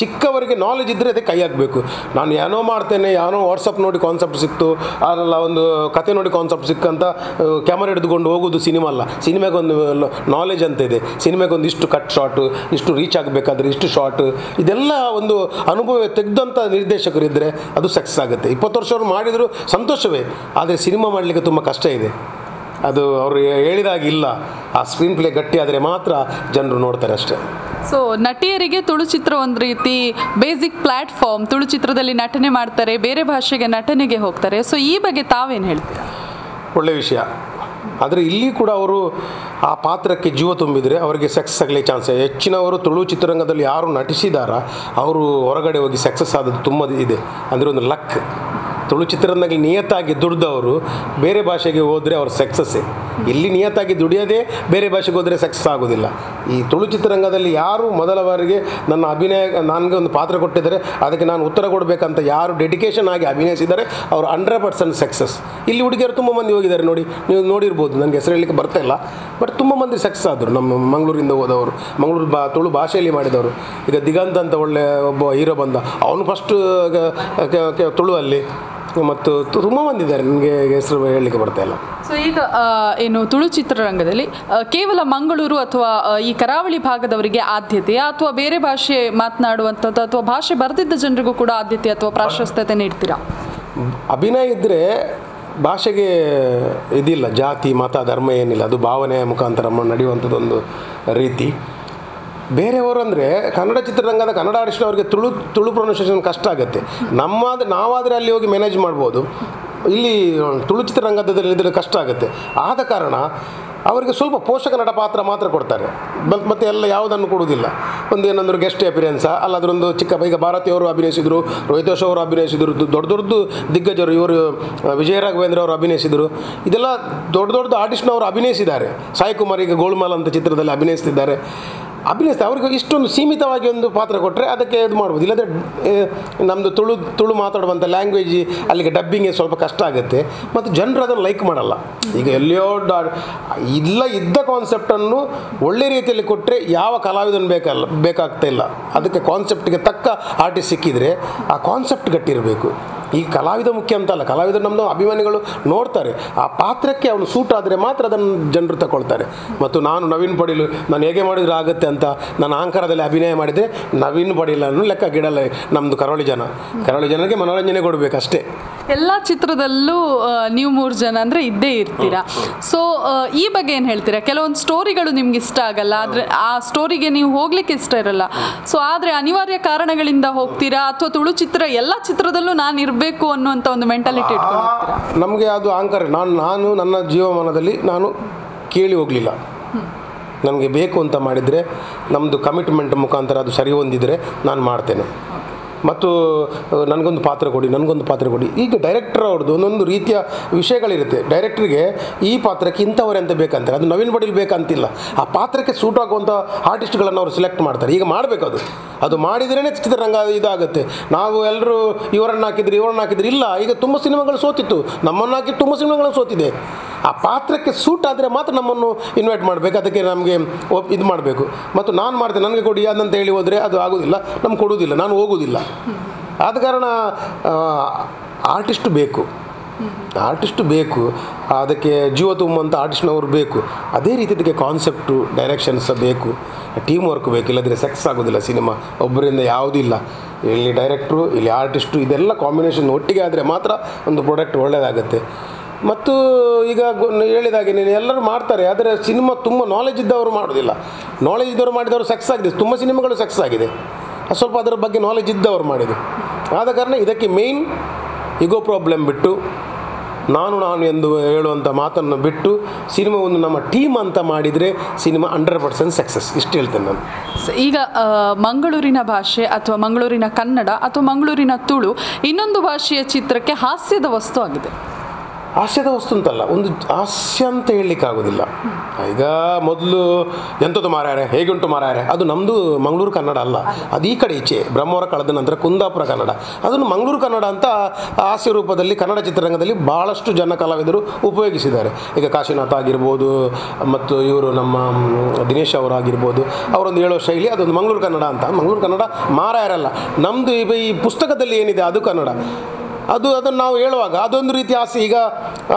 ಚಿಕ್ಕವರಿಗೆ ನಾಲೆಜ್ ಇದ್ದರೆ ಅದಕ್ಕೆ ಕೈ ಹಾಕಬೇಕು ನಾನು ಏನೋ ಮಾಡ್ತೇನೆ, ಏನೋ ವಾಟ್ಸಪ್ ನೋಡಿ ಕಾನ್ಸೆಪ್ಟ್ ಸಿಕ್ತು ಅದೆಲ್ಲ ಒಂದು ಕತೆ ನೋಡಿ ಕಾನ್ಸೆಪ್ಟ್ ಸಿಕ್ಕಂತ ಕ್ಯಾಮರಾ ಹಿಡಿದುಕೊಂಡು ಹೋಗೋದು ಸಿನಿಮಾ ಅಲ್ಲ. ಸಿನಿಮಾಗೊಂದು ನಾಲೆಜ್ ಅಂತ ಇದೆ. ಸಿನಿಮಾಗೊಂದು ಇಷ್ಟು ಕಟ್ ಶಾಟು ಇಷ್ಟು ರೀಚ್ ಆಗಬೇಕಾದ್ರೆ ಇಷ್ಟು ಶಾಟ್ ಇದೆಲ್ಲ ಒಂದು ಅನುಭವ ತೆಗೆದಂಥ ನಿರ್ದೇಶಕರಿದ್ದರೆ ಅದು ಸಕ್ಸಸ್ ಆಗುತ್ತೆ. ಇಪ್ಪತ್ತು ವರ್ಷ ಅವ್ರು ಮಾಡಿದರೂ ಸಂತೋಷವೇ ಆದರೆ ಸಿನಿಮಾ ಮಾಡಲಿಕ್ಕೆ ತುಂಬ ಕಷ್ಟ ಇದೆ. ಅದು ಅವರು ಹೇಳಿದಾಗಿಲ್ಲ ಆ ಸ್ಕ್ರೀನ್ ಪ್ಲೇ ಗಟ್ಟಿ ಆದರೆ ಮಾತ್ರ ಜನರು ನೋಡ್ತಾರೆ ಅಷ್ಟೇ. ಸೊ ನಟಿಯರಿಗೆ ತುಳು ಚಿತ್ರ ಒಂದು ರೀತಿ ಬೇಸಿಕ್ ಪ್ಲಾಟ್ಫಾರ್ಮ್ ತುಳು ಚಿತ್ರದಲ್ಲಿ ನಟನೆ ಮಾಡ್ತಾರೆ ಬೇರೆ ಭಾಷೆಗೆ ನಟನೆಗೆ ಹೋಗ್ತಾರೆ. ಸೊ ಈ ಬಗ್ಗೆ ತಾವೇನು ಹೇಳ್ತೀರಾ? ಒಳ್ಳೆಯ ವಿಷಯ. ಆದರೆ ಇಲ್ಲಿ ಕೂಡ ಅವರು ಆ ಪಾತ್ರಕ್ಕೆ ಜೀವ ತುಂಬಿದರೆ ಅವರಿಗೆ ಸಕ್ಸಸ್ ಆಗಲಿ ಚಾನ್ಸ್ ಹೆಚ್ಚಿನವರು ತುಳು ಚಿತ್ರರಂಗದಲ್ಲಿ ಯಾರು ನಟಿಸಿದಾರ, ಅವರು ಹೊರಗಡೆ ಹೋಗಿ ಸಕ್ಸಸ್ ಆದದ್ದು ತುಂಬ ಇದೆ. ಅಂದರೆ ಒಂದು ಲಕ್ ತುಳು ಚಿತ್ರರಂಗದಲ್ಲಿ ನಿಯತ್ತಾಗಿ ದುಡ್ದವರು ಬೇರೆ ಭಾಷೆಗೆ ಹೋದರೆ ಅವ್ರ ಸಕ್ಸಸ್ಸೇ ಇಲ್ಲಿ ನಿಯತ್ತಾಗಿ ದುಡಿಯೋದೇ ಬೇರೆ ಭಾಷೆಗೆ ಹೋದರೆ ಸಕ್ಸಸ್ ಆಗೋದಿಲ್ಲ. ಈ ತುಳು ಚಿತ್ರರಂಗದಲ್ಲಿ ಯಾರು ಮೊದಲ ಬಾರಿಗೆ ನನ್ನ ಅಭಿನಯ, ನನಗೆ ಒಂದು ಪಾತ್ರ ಕೊಟ್ಟಿದ್ದಾರೆ, ಅದಕ್ಕೆ ನಾನು ಉತ್ತರ ಕೊಡಬೇಕಂತ ಯಾರು ಡೆಡಿಕೇಶನ್ ಆಗಿ ಅಭಿನಯಿಸಿದ್ದಾರೆ, ಅವರು ಹಂಡ್ರೆಡ್ ಪರ್ಸೆಂಟ್ ಸಕ್ಸಸ್ ಇಲ್ಲಿ ಹುಡುಗಿಯರು ತುಂಬ ಮಂದಿ ಹೋಗಿದ್ದಾರೆ ನೋಡಿ, ನೀವು ನೋಡಿರ್ಬೋದು, ನನಗೆ ಹೆಸರು ಹೇಳಲಿಕ್ಕೆ ಬರ್ತಾ ಇಲ್ಲ. ಬಟ್ ತುಂಬ ಮಂದಿ ಸಕ್ಸಸ್ ಆದರು, ನಮ್ಮ ಮಂಗಳೂರಿಂದ ಹೋದವರು, ಮಂಗಳೂರು ಬಾ, ತುಳು ಭಾಷೆಯಲ್ಲಿ ಮಾಡಿದವರು. ಈಗ ದಿಗಂತ ಅಂತ ಒಳ್ಳೆ ಒಬ್ಬ ಹೀರೋ ಬಂದ, ಅವನು ಫಸ್ಟ್ ತುಳುವಲ್ಲಿ. ಮತ್ತು ತುಂಬ ಬಂದಿದ್ದಾರೆ ನಿಮಗೆ ನನಗೆ ಹೆಸರು ಹೇಳಲಿಕ್ಕೆ ಬರ್ತಾ ಇಲ್ಲ. ಸೊ ಈಗ ಏನು ತುಳು ಚಿತ್ರರಂಗದಲ್ಲಿ ಕೇವಲ ಮಂಗಳೂರು ಅಥವಾ ಈ ಕರಾವಳಿ ಭಾಗದವರಿಗೆ ಆದ್ಯತೆ ಅಥವಾ ಬೇರೆ ಭಾಷೆ ಮಾತನಾಡುವಂಥದ್ದು ಅಥವಾ ಭಾಷೆ ಬರೆದಿದ್ದ ಜನರಿಗೂ ಕೂಡ ಆದ್ಯತೆ ಅಥವಾ ಪ್ರಾಶಸ್ತ್ಯತೆ ನೀಡ್ತೀರಾ? ಅಭಿನಯ ಇದ್ದರೆ ಭಾಷೆಗೆ ಇದಿಲ್ಲ ಜಾತಿ ಮತ ಧರ್ಮ ಏನಿಲ್ಲ. ಅದು ಭಾವನೆಯ ಮುಖಾಂತರ ನಡೆಯುವಂಥದ್ದೊಂದು ರೀತಿ. ಬೇರೆಯವರು ಅಂದರೆ ಕನ್ನಡ ಚಿತ್ರರಂಗದ ಕನ್ನಡ ಆರ್ಟಿಸ್ಟ್ನವ್ರಿಗೆ ತುಳು ತುಳು ಪ್ರೊನೌನ್ಸಿಯೇಷನ್ ಕಷ್ಟ ಆಗುತ್ತೆ. ನಮ್ಮಾದ ನಾವಾದರೆ ಅಲ್ಲಿ ಹೋಗಿ ಮ್ಯಾನೇಜ್ ಮಾಡ್ಬೋದು. ಇಲ್ಲಿ ತುಳು ಚಿತ್ರರಂಗದಲ್ಲಿ ಇದ್ರೆ ಕಷ್ಟ ಆಗುತ್ತೆ. ಆದ ಕಾರಣ ಅವರಿಗೆ ಸ್ವಲ್ಪ ಪೋಷಕ ನಟ ಪಾತ್ರ ಮಾತ್ರ ಕೊಡ್ತಾರೆ. ಮತ್ತು ಎಲ್ಲ ಯಾವುದನ್ನು ಕೊಡುವುದಿಲ್ಲ. ಒಂದು ಏನಂದ್ರೆ ಗೆಸ್ಟ್ ಅಪಿರಿಯನ್ಸಾ ಅಲ್ಲಾದ್ರೊಂದು ಚಿಕ್ಕ, ಈಗ ಭಾರತಿ ಅವರು ಅಭಿನಯಿಸಿದರು ರೋಹಿತೋಷ್ ಅವರು ಅಭಿನಯಿಸಿದರು ದೊಡ್ಡ ದೊಡ್ಡದು ದಿಗ್ಗಜರು ಇವರು ವಿಜಯ ರಾಘವೇಂದ್ರ ಅವರು ಅಭಿನಯಿಸಿದರು. ಇದೆಲ್ಲ ದೊಡ್ಡ ದೊಡ್ಡ ಆರ್ಟಿಸ್ಟ್ನವರು ಅಭಿನಯಿಸಿದ್ದಾರೆ. ಸಾಯಿ ಕುಮಾರ್ ಈಗ ಗೋಳ್ಮಾಲ್ ಅಂತ ಚಿತ್ರದಲ್ಲಿ ಅಭಿನಯಿಸ್ತಿದ್ದಾರೆ. ಅಭಿನಯಿಸ್ತಾರೆ. ಅವ್ರಿಗೆ ಇಷ್ಟೊಂದು ಸೀಮಿತವಾಗಿ ಒಂದು ಪಾತ್ರ ಕೊಟ್ಟರೆ ಅದಕ್ಕೆ ಇದು ಮಾಡ್ಬೋದು. ಇಲ್ಲದ್ರೆ ನಮ್ಮದು ತುಳು ತುಳು ಮಾತಾಡುವಂಥ ಲ್ಯಾಂಗ್ವೇಜ್ ಅಲ್ಲಿಗೆ ಡಬ್ಬಿಂಗ್ಗೆ ಸ್ವಲ್ಪ ಕಷ್ಟ ಆಗುತ್ತೆ. ಮತ್ತು ಜನರು ಅದನ್ನು ಲೈಕ್ ಮಾಡಲ್ಲ. ಈಗ ಎಲ್ಲಿಯೋ ಡಾ, ಇಲ್ಲ ಇದ್ದ ಕಾನ್ಸೆಪ್ಟನ್ನು ಒಳ್ಳೆ ರೀತಿಯಲ್ಲಿ ಕೊಟ್ಟರೆ ಯಾವ ಕಲಾವಿದನು ಬೇಕಲ್ಲ, ಬೇಕಾಗ್ತಾ ಇಲ್ಲ. ಅದಕ್ಕೆ ಕಾನ್ಸೆಪ್ಟ್ಗೆ ತಕ್ಕ ಆರ್ಟಿಸ್ಟ್ ಸಿಕ್ಕಿದರೆ ಆ ಕಾನ್ಸೆಪ್ಟ್ ಗಟ್ಟಿರಬೇಕು. ಈ ಕಲಾವಿದ ಮುಖ್ಯ ಅಂತ ಅಲ್ಲ. ಕಲಾವಿದ ನಮ್ಮದು ಅಭಿಮಾನಿಗಳು ನೋಡ್ತಾರೆ. ಆ ಪಾತ್ರಕ್ಕೆ ಅವನು ಸೂಟ್ ಆದರೆ ಮಾತ್ರ ಅದನ್ನು ಜನರು ತಗೊಳ್ತಾರೆ. ಮತ್ತು ನಾನು ನವೀನ್ ಪಡೀಲು ನಾನು ಹೇಗೆ ಮಾಡಿದ್ರೆ ಆಗುತ್ತೆ ಅಂತ ನಾನು ಆಂಕರದಲ್ಲಿ ಅಭಿನಯ ಮಾಡಿದರೆ ನವೀನ್ ಪಡೀಲನ್ನು ಲೆಕ್ಕ ಗಿಡಲ್ಲ ನಮ್ಮದು ಕರಾವಳಿ ಜನ. ಕರಾವಳಿ ಜನರಿಗೆ ಮನೋರಂಜನೆ ಕೊಡಬೇಕು ಅಷ್ಟೇ ಎಲ್ಲ ಚಿತ್ರದಲ್ಲೂ ನೀವು ಮೂರು ಜನ ಅಂದರೆ ಇದ್ದೇ ಇರ್ತೀರಾ? ಸೊ ಈ ಬಗ್ಗೆ ಏನು ಹೇಳ್ತೀರಾ? ಕೆಲವೊಂದು ಸ್ಟೋರಿಗಳು ನಿಮ್ಗೆ ಇಷ್ಟ ಆಗಲ್ಲ ಆದರೆ ಆ ಸ್ಟೋರಿಗೆ ನೀವು ಹೋಗ್ಲಿಕ್ಕೆ ಇಷ್ಟ ಇರಲ್ಲ. ಸೊ ಆದರೆ ಅನಿವಾರ್ಯ ಕಾರಣಗಳಿಂದ ಹೋಗ್ತೀರಾ? ಅಥವಾ ತುಳು ಚಿತ್ರ ಎಲ್ಲ ಚಿತ್ರದಲ್ಲೂ ನಾನು ಇರಬೇಕು ಅನ್ನುವಂಥ ಒಂದು ಮೆಂಟಾಲಿಟಿ ನಮಗೆ ಅದು ಆಂಕರ್ ನಾನು ನಾನು ನನ್ನ ಜೀವಮಾನದಲ್ಲಿ ನಾನು ಕೇಳಿ ಹೋಗಲಿಲ್ಲ. ನನಗೆ ಬೇಕು ಅಂತ ಮಾಡಿದರೆ ನಮ್ಮದು ಕಮಿಟ್ಮೆಂಟ್ ಮುಖಾಂತರ ಅದು ಸರಿ ಹೊಂದಿದರೆ ನಾನು ಮಾಡ್ತೇನೆ. ಮತ್ತು ನನಗೊಂದು ಪಾತ್ರ ಕೊಡಿ, ನನಗೊಂದು ಪಾತ್ರ ಕೊಡಿ. ಈಗ ಡೈರೆಕ್ಟರ್ ಅವ್ರದ್ದು ಒಂದೊಂದು ರೀತಿಯ ವಿಷಯಗಳಿರುತ್ತೆ. ಡೈರೆಕ್ಟ್ರಿಗೆ ಈ ಪಾತ್ರಕ್ಕೆ ಇಂಥವ್ರೆ ಅಂತ ಬೇಕಂತಾರೆ. ಅದು ನವೀನ್ ಬಡಿಲ್ ಬೇಕಂತಿಲ್ಲ. ಆ ಪಾತ್ರಕ್ಕೆ ಸೂಟ್ ಆಗುವಂಥ ಆರ್ಟಿಸ್ಟ್ಗಳನ್ನು ಅವರು ಸೆಲೆಕ್ಟ್ ಮಾಡ್ತಾರೆ. ಈಗ ಮಾಡಬೇಕು ಅದು ಅದು ಮಾಡಿದ್ರೇ ಚಿತ್ರರಂಗ ಇದಾಗುತ್ತೆ. ನಾವು ಎಲ್ಲರೂ ಇವರನ್ನು ಹಾಕಿದ್ರು ಇವರನ್ನು ಹಾಕಿದ್ರು ಇಲ್ಲ. ಈಗ ತುಂಬ ಸಿನಿಮಾಗಳು ಸೋತಿತ್ತು. ನಮ್ಮನ್ನು ಹಾಕಿ ತುಂಬ ಸಿನಿಮಾಗಳು ಸೋತಿದೆ. ಆ ಪಾತ್ರಕ್ಕೆ ಸೂಟ್ ಆದರೆ ಮಾತ್ರ ನಮ್ಮನ್ನು ಇನ್ವೈಟ್ ಮಾಡಬೇಕು. ಅದಕ್ಕೆ ನಮಗೆ ಇದು ಮಾಡಬೇಕು. ಮತ್ತು ನಾನು ಮಾಡ್ತೇನೆ. ನನಗೆ ಕೊಡಿ, ಅದಂತ ಹೇಳಿ ಹೋದರೆ ಅದು ಆಗೋದಿಲ್ಲ. ನಮ್ಗೆ ಕೊಡುವುದಿಲ್ಲ ನಾನು ಹೋಗೋದಿಲ್ಲ. ಆದ ಕಾರಣ ಆರ್ಟಿಸ್ಟ್ ಬೇಕು. ಆರ್ಟಿಸ್ಟ್ ಬೇಕು. ಅದಕ್ಕೆ ಜೀವ ತುಂಬುವಂಥ ಆರ್ಟಿಸ್ಟ್ನವರು ಬೇಕು. ಅದೇ ರೀತಿ ಅದಕ್ಕೆ ಕಾನ್ಸೆಪ್ಟು ಡೈರೆಕ್ಷನ್ಸ್ ಬೇಕು. ಟೀಮ್ ವರ್ಕ್ ಬೇಕು. ಇಲ್ಲದ್ರೆ ಸಕ್ಸಸ್ ಆಗೋದಿಲ್ಲ ಸಿನಿಮಾ ಒಬ್ಬರಿಂದ ಯಾವುದೂ ಇಲ್ಲ. ಇಲ್ಲಿ ಡೈರೆಕ್ಟ್ರು ಇಲ್ಲಿ ಆರ್ಟಿಸ್ಟು ಇದೆಲ್ಲ ಕಾಂಬಿನೇಷನ್ ಒಟ್ಟಿಗೆ ಆದರೆ ಮಾತ್ರ ಒಂದು ಪ್ರಾಡಕ್ಟ್ ಒಳ್ಳೆಯದಾಗುತ್ತೆ ಮತ್ತು ಈಗ ಹೇಳಿದಾಗೆ ನೀನು ಎಲ್ಲರೂ ಮಾಡ್ತಾರೆ, ಆದರೆ ಸಿನಿಮಾ ತುಂಬ ನಾಲೆಜ್ ಇದ್ದವರು ಮಾಡೋದಿಲ್ಲ. ನಾಲೆಜ್ ಇದ್ದವರು ಮಾಡಿದವರು ಸಕ್ಸಸ್ ಆಗಿದೆ. ತುಂಬ ಸಿನಿಮಾಗಳು ಸಕ್ಸಸ್ ಆಗಿದೆ. ಸ್ವಲ್ಪ ಅದರ ಬಗ್ಗೆ ನಾಲೆಜ್ ಇದ್ದವರು ಮಾಡಿದೆ. ಆದ ಕಾರಣ ಇದಕ್ಕೆ ಮೇಯ್ನ್ ಇಗೋ ಪ್ರಾಬ್ಲಮ್ ಬಿಟ್ಟು, ನಾನು ನಾನು ಎಂದು ಹೇಳುವಂಥ ಮಾತನ್ನು ಬಿಟ್ಟು, ಸಿನಿಮಾ ಒಂದು ನಮ್ಮ ಟೀಮ್ ಅಂತ ಮಾಡಿದರೆ ಸಿನಿಮಾ ಹಂಡ್ರೆಡ್ ಪರ್ಸೆಂಟ್ ಸಕ್ಸಸ್ ಇಷ್ಟು ಹೇಳ್ತೇನೆ ನಾನು. ಈಗ ಮಂಗಳೂರಿನ ಭಾಷೆ ಅಥವಾ ಮಂಗಳೂರಿನ ಕನ್ನಡ ಅಥವಾ ಮಂಗಳೂರಿನ ತುಳು ಇನ್ನೊಂದು ಭಾಷೆಯ ಚಿತ್ರಕ್ಕೆ ಹಾಸ್ಯದ ವಸ್ತು ಆಗಿದೆ. ಹಾಸ್ಯದ ವಸ್ತು ಅಂತಲ್ಲ, ಒಂದು ಹಾಸ್ಯ ಅಂತ ಹೇಳಲಿಕ್ಕೆ ಆಗೋದಿಲ್ಲ. ಈಗ ಮೊದಲು ಎಂಥದ್ದು ಮಾರಾಯರೆ, ಹೇಗುಂಟು ಮಾರಾಯರೆ? ಅದು ನಮ್ಮದು ಮಂಗಳೂರು ಕನ್ನಡ ಅಲ್ಲ. ಅದು ಈ ಕಡೆ ಈಚೆ, ಬ್ರಹ್ಮವರ ಕಳೆದ ನಂತರ ಕುಂದಾಪುರ ಕನ್ನಡ. ಅದನ್ನು ಮಂಗಳೂರು ಕನ್ನಡ ಅಂತ ಹಾಸ್ಯ ರೂಪದಲ್ಲಿ, ಕನ್ನಡ ಚಿತ್ರರಂಗದಲ್ಲಿ ಭಾಳಷ್ಟು ಜನ ಕಲಾವಿದರು ಉಪಯೋಗಿಸಿದ್ದಾರೆ. ಈಗ ಕಾಶಿನಾಥ್ ಆಗಿರ್ಬೋದು, ಮತ್ತು ಇವರು ನಮ್ಮ ದಿನೇಶ್ ಅವರಾಗಿರ್ಬೋದು ಅವರೊಂದು ಹೇಳೋ ಶೈಲಿ ಅದೊಂದು ಮಂಗಳೂರು ಕನ್ನಡ ಅಂತ. ಮಂಗಳೂರು ಕನ್ನಡ ಮಾರಾಯರಲ್ಲ. ನಮ್ಮದು ಈ ಪುಸ್ತಕದಲ್ಲಿ ಏನಿದೆ, ಅದು ಕನ್ನಡ. ಅದು ಅದನ್ನು ನಾವು ಹೇಳುವಾಗ ಅದೊಂದು ರೀತಿ ಆಸೆ. ಈಗ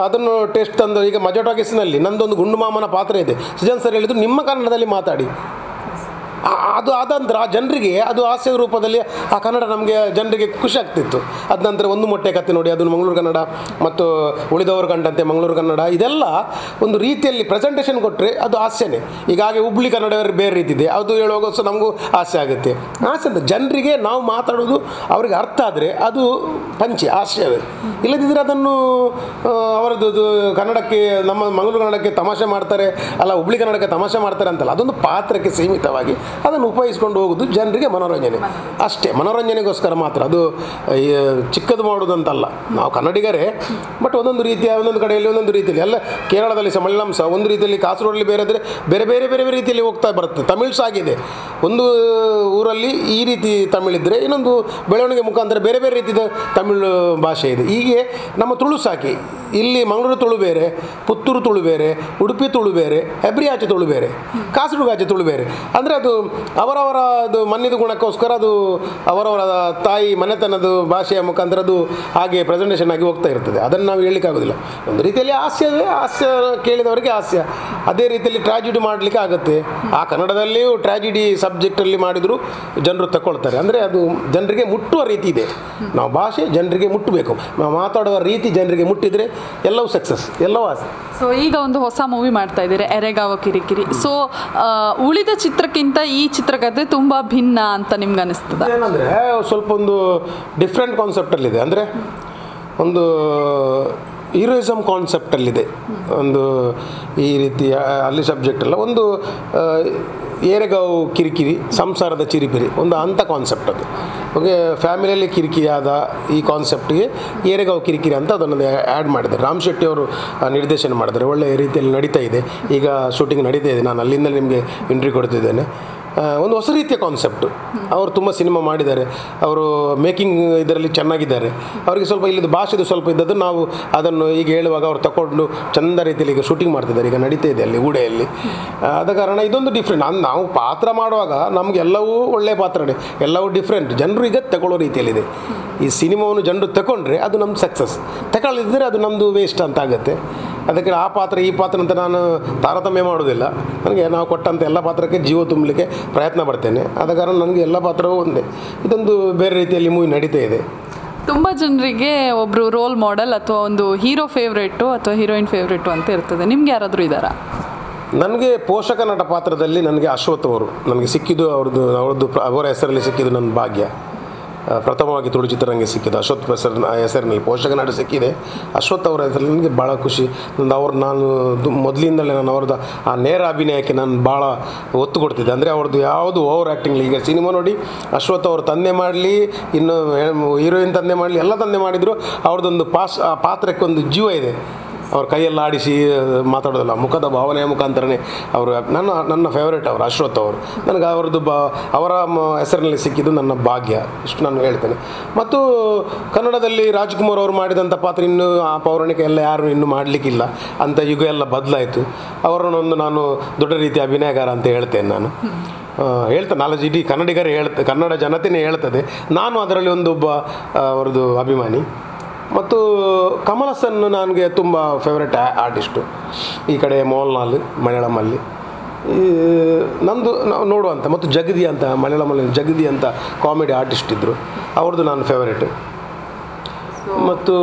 ಅದನ್ನು ಟೆಸ್ಟ್ ತಂದು ಈಗ ಮಜಾ ಟಾಕೀಸ್ನಲ್ಲಿ ನಂದೊಂದು ಗುಂಡು ಮಾಮನ ಪಾತ್ರ ಇದೆ. ಸುಜನ್ ಸರ್ ಹೇಳಿದ್ರು, ನಿಮ್ಮ ಕನ್ನಡದಲ್ಲಿ ಮಾತಾಡಿ. ಅದು ಆ ಜನರಿಗೆ ಅದು ಹಾಸ್ಯ ರೂಪದಲ್ಲಿ ಆ ಕನ್ನಡ ನಮಗೆ ಜನರಿಗೆ ಖುಷಿ ಆಗ್ತಿತ್ತು. ಅದ ನಂತರ ಒಂದು ಮೊಟ್ಟೆ ಕತೆ ನೋಡಿ ಅದನ್ನು ಮಂಗಳೂರು ಕನ್ನಡ ಮತ್ತು ಉಳಿದವರು ಕಂಡಂತೆ ಮಂಗಳೂರು ಕನ್ನಡ. ಇದೆಲ್ಲ ಒಂದು ರೀತಿಯಲ್ಲಿ ಪ್ರೆಸೆಂಟೇಷನ್ ಕೊಟ್ಟರೆ ಅದು ಹಾಸ್ಯನೇ. ಈಗಾಗಿ ಹುಬ್ಳಿ ಕನ್ನಡವರು ಬೇರೆ ರೀತಿ ಇದೆ ಅದು ಹೇಳುವಾಗ ಸಹ ನಮಗೂ ಹಾಸ್ಯ ಆಗುತ್ತೆ. ಹಾಸ್ಯ ಅಂತ ಜನರಿಗೆ ನಾವು ಮಾತಾಡೋದು ಅವರಿಗೆ ಅರ್ಥ ಆದರೆ ಅದು ಪಂಚೆ, ಹಾಸ್ಯವೇ. ಇಲ್ಲದಿದ್ದರೆ ಅದನ್ನು ಅವರದ್ದು ಕನ್ನಡಕ್ಕೆ, ನಮ್ಮ ಮಂಗಳೂರು ಕನ್ನಡಕ್ಕೆ ತಮಾಷೆ ಮಾಡ್ತಾರೆ. ಅಲ್ಲ, ಹುಬ್ಳಿ ಕನ್ನಡಕ್ಕೆ ತಮಾಷೆ ಮಾಡ್ತಾರೆ ಅಂತಲ್ಲ, ಅದೊಂದು ಪಾತ್ರಕ್ಕೆ ಸೀಮಿತವಾಗಿ ಅದನ್ನು ಉಪಯೋಗಿಸ್ಕೊಂಡು ಹೋಗೋದು ಜನರಿಗೆ ಮನೋರಂಜನೆ. ಅಷ್ಟೇ, ಮನೋರಂಜನೆಗೋಸ್ಕರ ಮಾತ್ರ. ಅದು ಚಿಕ್ಕದು ಮಾಡೋದಂತಲ್ಲ. ನಾವು ಕನ್ನಡಿಗರೇ, ಬಟ್ ಒಂದೊಂದು ರೀತಿಯ, ಒಂದೊಂದು ಕಡೆಯಲ್ಲಿ ಒಂದೊಂದು ರೀತಿಯಲ್ಲಿ. ಎಲ್ಲ ಕೇರಳದಲ್ಲಿ ಸಹ ಮಲಯಾಳಂ ಒಂದು ರೀತಿಯಲ್ಲಿ ಕಾಸರಗೋಡಲ್ಲಿ ಬೇರೆ ಅಂದರೆ ಬೇರೆ ಬೇರೆ ಬೇರೆ ರೀತಿಯಲ್ಲಿ ಹೋಗ್ತಾ ಬರುತ್ತೆ. ತಮಿಳ್ಸ್ ಆಗಿದೆ ಒಂದು ಊರಲ್ಲಿ ಈ ರೀತಿ ತಮಿಳಿದ್ರೆ ಇನ್ನೊಂದು ಬೆಳವಣಿಗೆ ಮುಖಾಂತರ ಬೇರೆ ಬೇರೆ ರೀತಿಯ ತಮಿಳು ಭಾಷೆ ಇದೆ. ಹೀಗೆ ನಮ್ಮ ತುಳು ಸಾಕಿ. ಇಲ್ಲಿ ಮಂಗಳೂರು ತುಳು ಬೇರೆ, ಪುತ್ತೂರು ತುಳು ಬೇರೆ, ಉಡುಪಿ ತುಳು ಬೇರೆ ಹೆಬ್ರಿ ಆಚೆ ತುಳು ಬೇರೆ, ಕಾಸರಗೋಡು ತುಳು ಬೇರೆ. ಅಂದರೆ ಅದು ಅವರವರ ಅದು ಮನ್ನಿದ ಗುಣಕ್ಕೋಸ್ಕರ ಅದು ಅವರವರ ತಾಯಿ ಮನೆತನದ ಭಾಷೆಯ ಮುಖಾಂತರ ಅದು ಹಾಗೆ ಪ್ರೆಸೆಂಟೇಷನ್ ಆಗಿ ಹೋಗ್ತಾ ಇರ್ತದೆ. ಅದನ್ನು ನಾವು ಹೇಳಲಿಕ್ಕಾಗೋದಿಲ್ಲ. ಒಂದು ರೀತಿಯಲ್ಲಿ ಹಾಸ್ಯವೇ, ಹಾಸ್ಯ ಕೇಳಿದವರಿಗೆ ಹಾಸ್ಯ. ಅದೇ ರೀತಿಯಲ್ಲಿ ಟ್ರಾಜಿಡಿ ಮಾಡಲಿಕ್ಕೆ ಆಗುತ್ತೆ. ಆ ಕನ್ನಡದಲ್ಲಿಯೂ ಟ್ರಾಜಿಡಿ ಸಬ್ಜೆಕ್ಟಲ್ಲಿ ಮಾಡಿದರೂ ಜನರು ತಗೊಳ್ತಾರೆ ಅಂದರೆ ಅದು ಜನರಿಗೆ ಮುಟ್ಟುವ ರೀತಿ ಇದೆ. ನಾವು ಭಾಷೆ ಜನರಿಗೆ ಮುಟ್ಟಬೇಕು. ನಾವು ಮಾತಾಡುವ ರೀತಿ ಜನರಿಗೆ ಮುಟ್ಟಿದರೆ ಎಲ್ಲವೂ ಸಕ್ಸಸ್ ಎಲ್ಲವೂ ಆಸೆ. ಸೊ ಈಗ ಒಂದು ಹೊಸ ಮೂವಿ ಮಾಡ್ತಾ ಇದ್ದೀರಿ ಎರೆಗಾವ ಕಿರಿಕಿರಿ. ಸೊ ಉಳಿದ ಚಿತ್ರಕ್ಕಿಂತ ಈ ಚಿತ್ರಕಥೆ ತುಂಬಾ ಭಿನ್ನ ಅಂತ ನಿಮ್ಗೆ ಅನಿಸ್ತದೆ? ಏನಂದರೆ ಸ್ವಲ್ಪ ಒಂದು ಡಿಫ್ರೆಂಟ್ ಕಾನ್ಸೆಪ್ಟಲ್ಲಿದೆ ಅಂದರೆ ಒಂದು ಹೀರೋಯಿಸಮ್ ಕಾನ್ಸೆಪ್ಟಲ್ಲಿದೆ. ಒಂದು ಈ ರೀತಿ ಅಲ್ಲಿ ಸಬ್ಜೆಕ್ಟ್ ಅಲ್ಲ, ಒಂದು ಏರೆಗಾವು ಕಿರಿಕಿರಿ, ಸಂಸಾರದ ಚಿರಿಪಿರಿ, ಒಂದು ಅಂಥ ಕಾನ್ಸೆಪ್ಟ್ ಅದು. ಓಕೆ, ಫ್ಯಾಮಿಲಿಯಲ್ಲಿ ಕಿರಿಕಿರಿಯಾದ ಈ ಕಾನ್ಸೆಪ್ಟ್ಗೆ ಏರೆಗಾವು ಕಿರಿಕಿರಿ ಅಂತ ಅದನ್ನು ಆ್ಯಡ್ ಮಾಡಿದ್ದಾರೆ. ರಾಮ್ ಶೆಟ್ಟಿ ಅವರು ನಿರ್ದೇಶನ ಮಾಡಿದ್ದಾರೆ. ಒಳ್ಳೆಯ ರೀತಿಯಲ್ಲಿ ನಡೀತಾ ಇದೆ. ಈಗ ಶೂಟಿಂಗ್ ನಡೀತಾ ಇದೆ. ನಾನು ಅಲ್ಲಿಂದ ನಿಮಗೆ ಇಂಟ್ರಿ ಕೊಡ್ತಿದ್ದೇನೆ. ಒಂದು ಹೊಸ ರೀತಿಯ ಕಾನ್ಸೆಪ್ಟು ಅವರು ತುಂಬ ಸಿನಿಮಾ ಮಾಡಿದ್ದಾರೆ. ಅವರು ಮೇಕಿಂಗ್ ಇದರಲ್ಲಿ ಚೆನ್ನಾಗಿದ್ದಾರೆ. ಅವರಿಗೆ ಸ್ವಲ್ಪ ಇಲ್ಲಿದ್ದು ಭಾಷೆದು ಸ್ವಲ್ಪ ಇದ್ದದ್ದು ನಾವು ಅದನ್ನು ಈಗ ಹೇಳುವಾಗ ಅವರು ತಗೊಂಡು ಚಂದ ರೀತಿಯಲ್ಲಿ ಈಗ ಶೂಟಿಂಗ್ ಮಾಡ್ತಿದ್ದಾರೆ. ಈಗ ನಡೀತಾ ಇದೆ ಅಲ್ಲಿ ಊಡೆಯಲ್ಲಿ ಆದ ಕಾರಣ ಇದೊಂದು ಡಿಫ್ರೆಂಟ್ ಅಂದ್ ನಾವು ಪಾತ್ರ ಮಾಡುವಾಗ ನಮಗೆಲ್ಲವೂ ಒಳ್ಳೆಯ ಪಾತ್ರನೇ. ಎಲ್ಲವೂ ಡಿಫ್ರೆಂಟ್ ಜನರು ಈಗ ತಗೊಳ್ಳೋ ರೀತಿಯಲ್ಲಿದೆ. ಈ ಸಿನಿಮಾವನ್ನು ಜನರು ತಗೊಂಡ್ರೆ ಅದು ನಮ್ಮ ಸಕ್ಸಸ್ ತಗೊಳ್ಳಿದ್ರೆ ಅದು ನಮ್ಮದು ವೇಸ್ಟ್ ಅಂತ ಆಗುತ್ತೆ. ಅದಕ್ಕೆ ಆ ಪಾತ್ರ ಈ ಪಾತ್ರ ಅಂತ ನಾನು ತಾರತಮ್ಯ ಮಾಡೋದಿಲ್ಲ ನನಗೆ ನಾವು ಕೊಟ್ಟಂಥ ಎಲ್ಲ ಪಾತ್ರಕ್ಕೆ ಜೀವ ತುಂಬಲಿಕ್ಕೆ ಪ್ರಯತ್ನ ಪಡ್ತೇನೆ. ಆದ ಕಾರಣ ನನಗೆ ಎಲ್ಲ ಪಾತ್ರವೂ ಒಂದೇ. ಇದೊಂದು ಬೇರೆ ರೀತಿಯಲ್ಲಿ ಮೂವಿ ನಡೀತಾ ಇದೆ. ತುಂಬ ಜನರಿಗೆ ಒಬ್ಬರು ರೋಲ್ ಮಾಡೆಲ್ ಅಥವಾ ಒಂದು ಹೀರೋ ಫೇವ್ರೇಟು ಅಥವಾ ಹೀರೋಯಿನ್ ಫೇವ್ರೇಟು ಅಂತ ಇರ್ತದೆ. ನಿಮ್ಗೆ ಯಾರಾದರೂ ಇದ್ದಾರಾ? ನನಗೆ ಪೋಷಕ ನಟ ಪಾತ್ರದಲ್ಲಿ ನನಗೆ ಅಶ್ವಥ್ ಅವರು. ನನಗೆ ಸಿಕ್ಕಿದ್ದು ಅವ್ರದ್ದು ಅವ್ರದ್ದು ಅವರ ಹೆಸರಲ್ಲಿ ಸಿಕ್ಕಿದ್ದು ನನ್ನ ಭಾಗ್ಯ. ಪ್ರಥಮವಾಗಿ ತುಳು ಚಿತ್ರರಂಗೆ ಸಿಕ್ಕಿದೆ ಅಶ್ವಥ್ ಹೆಸರಿನ ಹೆಸರಿನಲ್ಲಿ ಪೋಷಕ ನಾಟ ಸಿಕ್ಕಿದೆ. ಅಶ್ವಥ್ ಅವರ ಹೆಸರಲ್ಲಿ ನನಗೆ ಭಾಳ ಖುಷಿ. ನಂದು ಅವ್ರು, ನಾನು ಮೊದಲಿಂದಲೇ ನಾನು ಅವ್ರದ್ದು ಆ ನೇರ ಅಭಿನಯಕ್ಕೆ ನಾನು ಭಾಳ ಒತ್ತು ಕೊಡ್ತಿದ್ದೆ. ಅಂದರೆ ಅವ್ರದ್ದು ಯಾವುದು ಓವರ್ ಆ್ಯಕ್ಟಿಂಗ್ ಈಗ ಸಿನಿಮಾ ನೋಡಿ, ಅಶ್ವಥ್ ಅವರು ತಂದೆ ಮಾಡಲಿ, ಇನ್ನು ಹೀರೋಯಿನ್ ತಂದೆ ಮಾಡಲಿ, ಎಲ್ಲ ತಂದೆ ಮಾಡಿದರು. ಅವ್ರದ್ದೊಂದು ಪಾಸ್, ಆ ಪಾತ್ರಕ್ಕೆ ಒಂದು ಜೀವ ಇದೆ. ಅವ್ರ ಕೈಯಲ್ಲಿ ಆಡಿಸಿ ಮಾತಾಡೋದಿಲ್ಲ. ಮುಖದ ಭಾವನೆಯ ಮುಖಾಂತರನೇ ಅವರು ನನ್ನ ನನ್ನ ಫೇವ್ರೇಟ್ ಅವರು ಅಶ್ವಥ್ ಅವರು. ನನಗೆ ಅವರದ್ದು ಬ ಅವರ ಹೆಸರಿನಲ್ಲಿ ಸಿಕ್ಕಿದ್ದು ನನ್ನ ಭಾಗ್ಯ. ಇಷ್ಟು ನಾನು ಹೇಳ್ತೇನೆ. ಮತ್ತು ಕನ್ನಡದಲ್ಲಿ ರಾಜ್ಕುಮಾರ್ ಅವರು ಮಾಡಿದಂಥ ಪಾತ್ರ ಇನ್ನೂ ಆ ಪೌರಾಣಿಕ ಎಲ್ಲ ಯಾರು ಇನ್ನೂ ಮಾಡಲಿಕ್ಕಿಲ್ಲ. ಅಂಥ ಯುಗ ಎಲ್ಲ ಬದಲಾಯಿತು. ಅವರನ್ನೊಂದು ನಾನು ದೊಡ್ಡ ರೀತಿಯ ಅಭಿನಯಗಾರ ಅಂತ ಹೇಳ್ತೇನೆ ನಾನು. ಹೇಳ್ತಾ ನಾಲೆಜ್ ಇಡೀ ಕನ್ನಡಿಗರೇ ಹೇಳ್ತ ಕನ್ನಡ ಜನತೆನೇ ಹೇಳ್ತದೆ. ನಾನು ಅದರಲ್ಲಿ ಒಂದು ಒಬ್ಬ ಆ, ಅಭಿಮಾನಿ. ಮತ್ತು ಕಮಲ್ ಹಸನ್ ನನಗೆ ತುಂಬ ಫೇವ್ರೆಟ್ ಆರ್ಟಿಸ್ಟು ಈ ಕಡೆ ಮೋಲ್ನಲ್ಲಿ ಮಲಯಾಳಮಲ್ಲಿ ಈ ನಂದು ನಾವು ನೋಡುವಂಥ ಮತ್ತು ಜಗದಿ ಅಂತ ಮಲಯಾಳಮಲ್ಲಿ ಜಗದಿ ಅಂತ ಕಾಮಿಡಿ ಆರ್ಟಿಸ್ಟ್ ಇದ್ದರು ಅವ್ರದ್ದು ನಾನು ಫೇವ್ರೇಟು ಮತ್ತು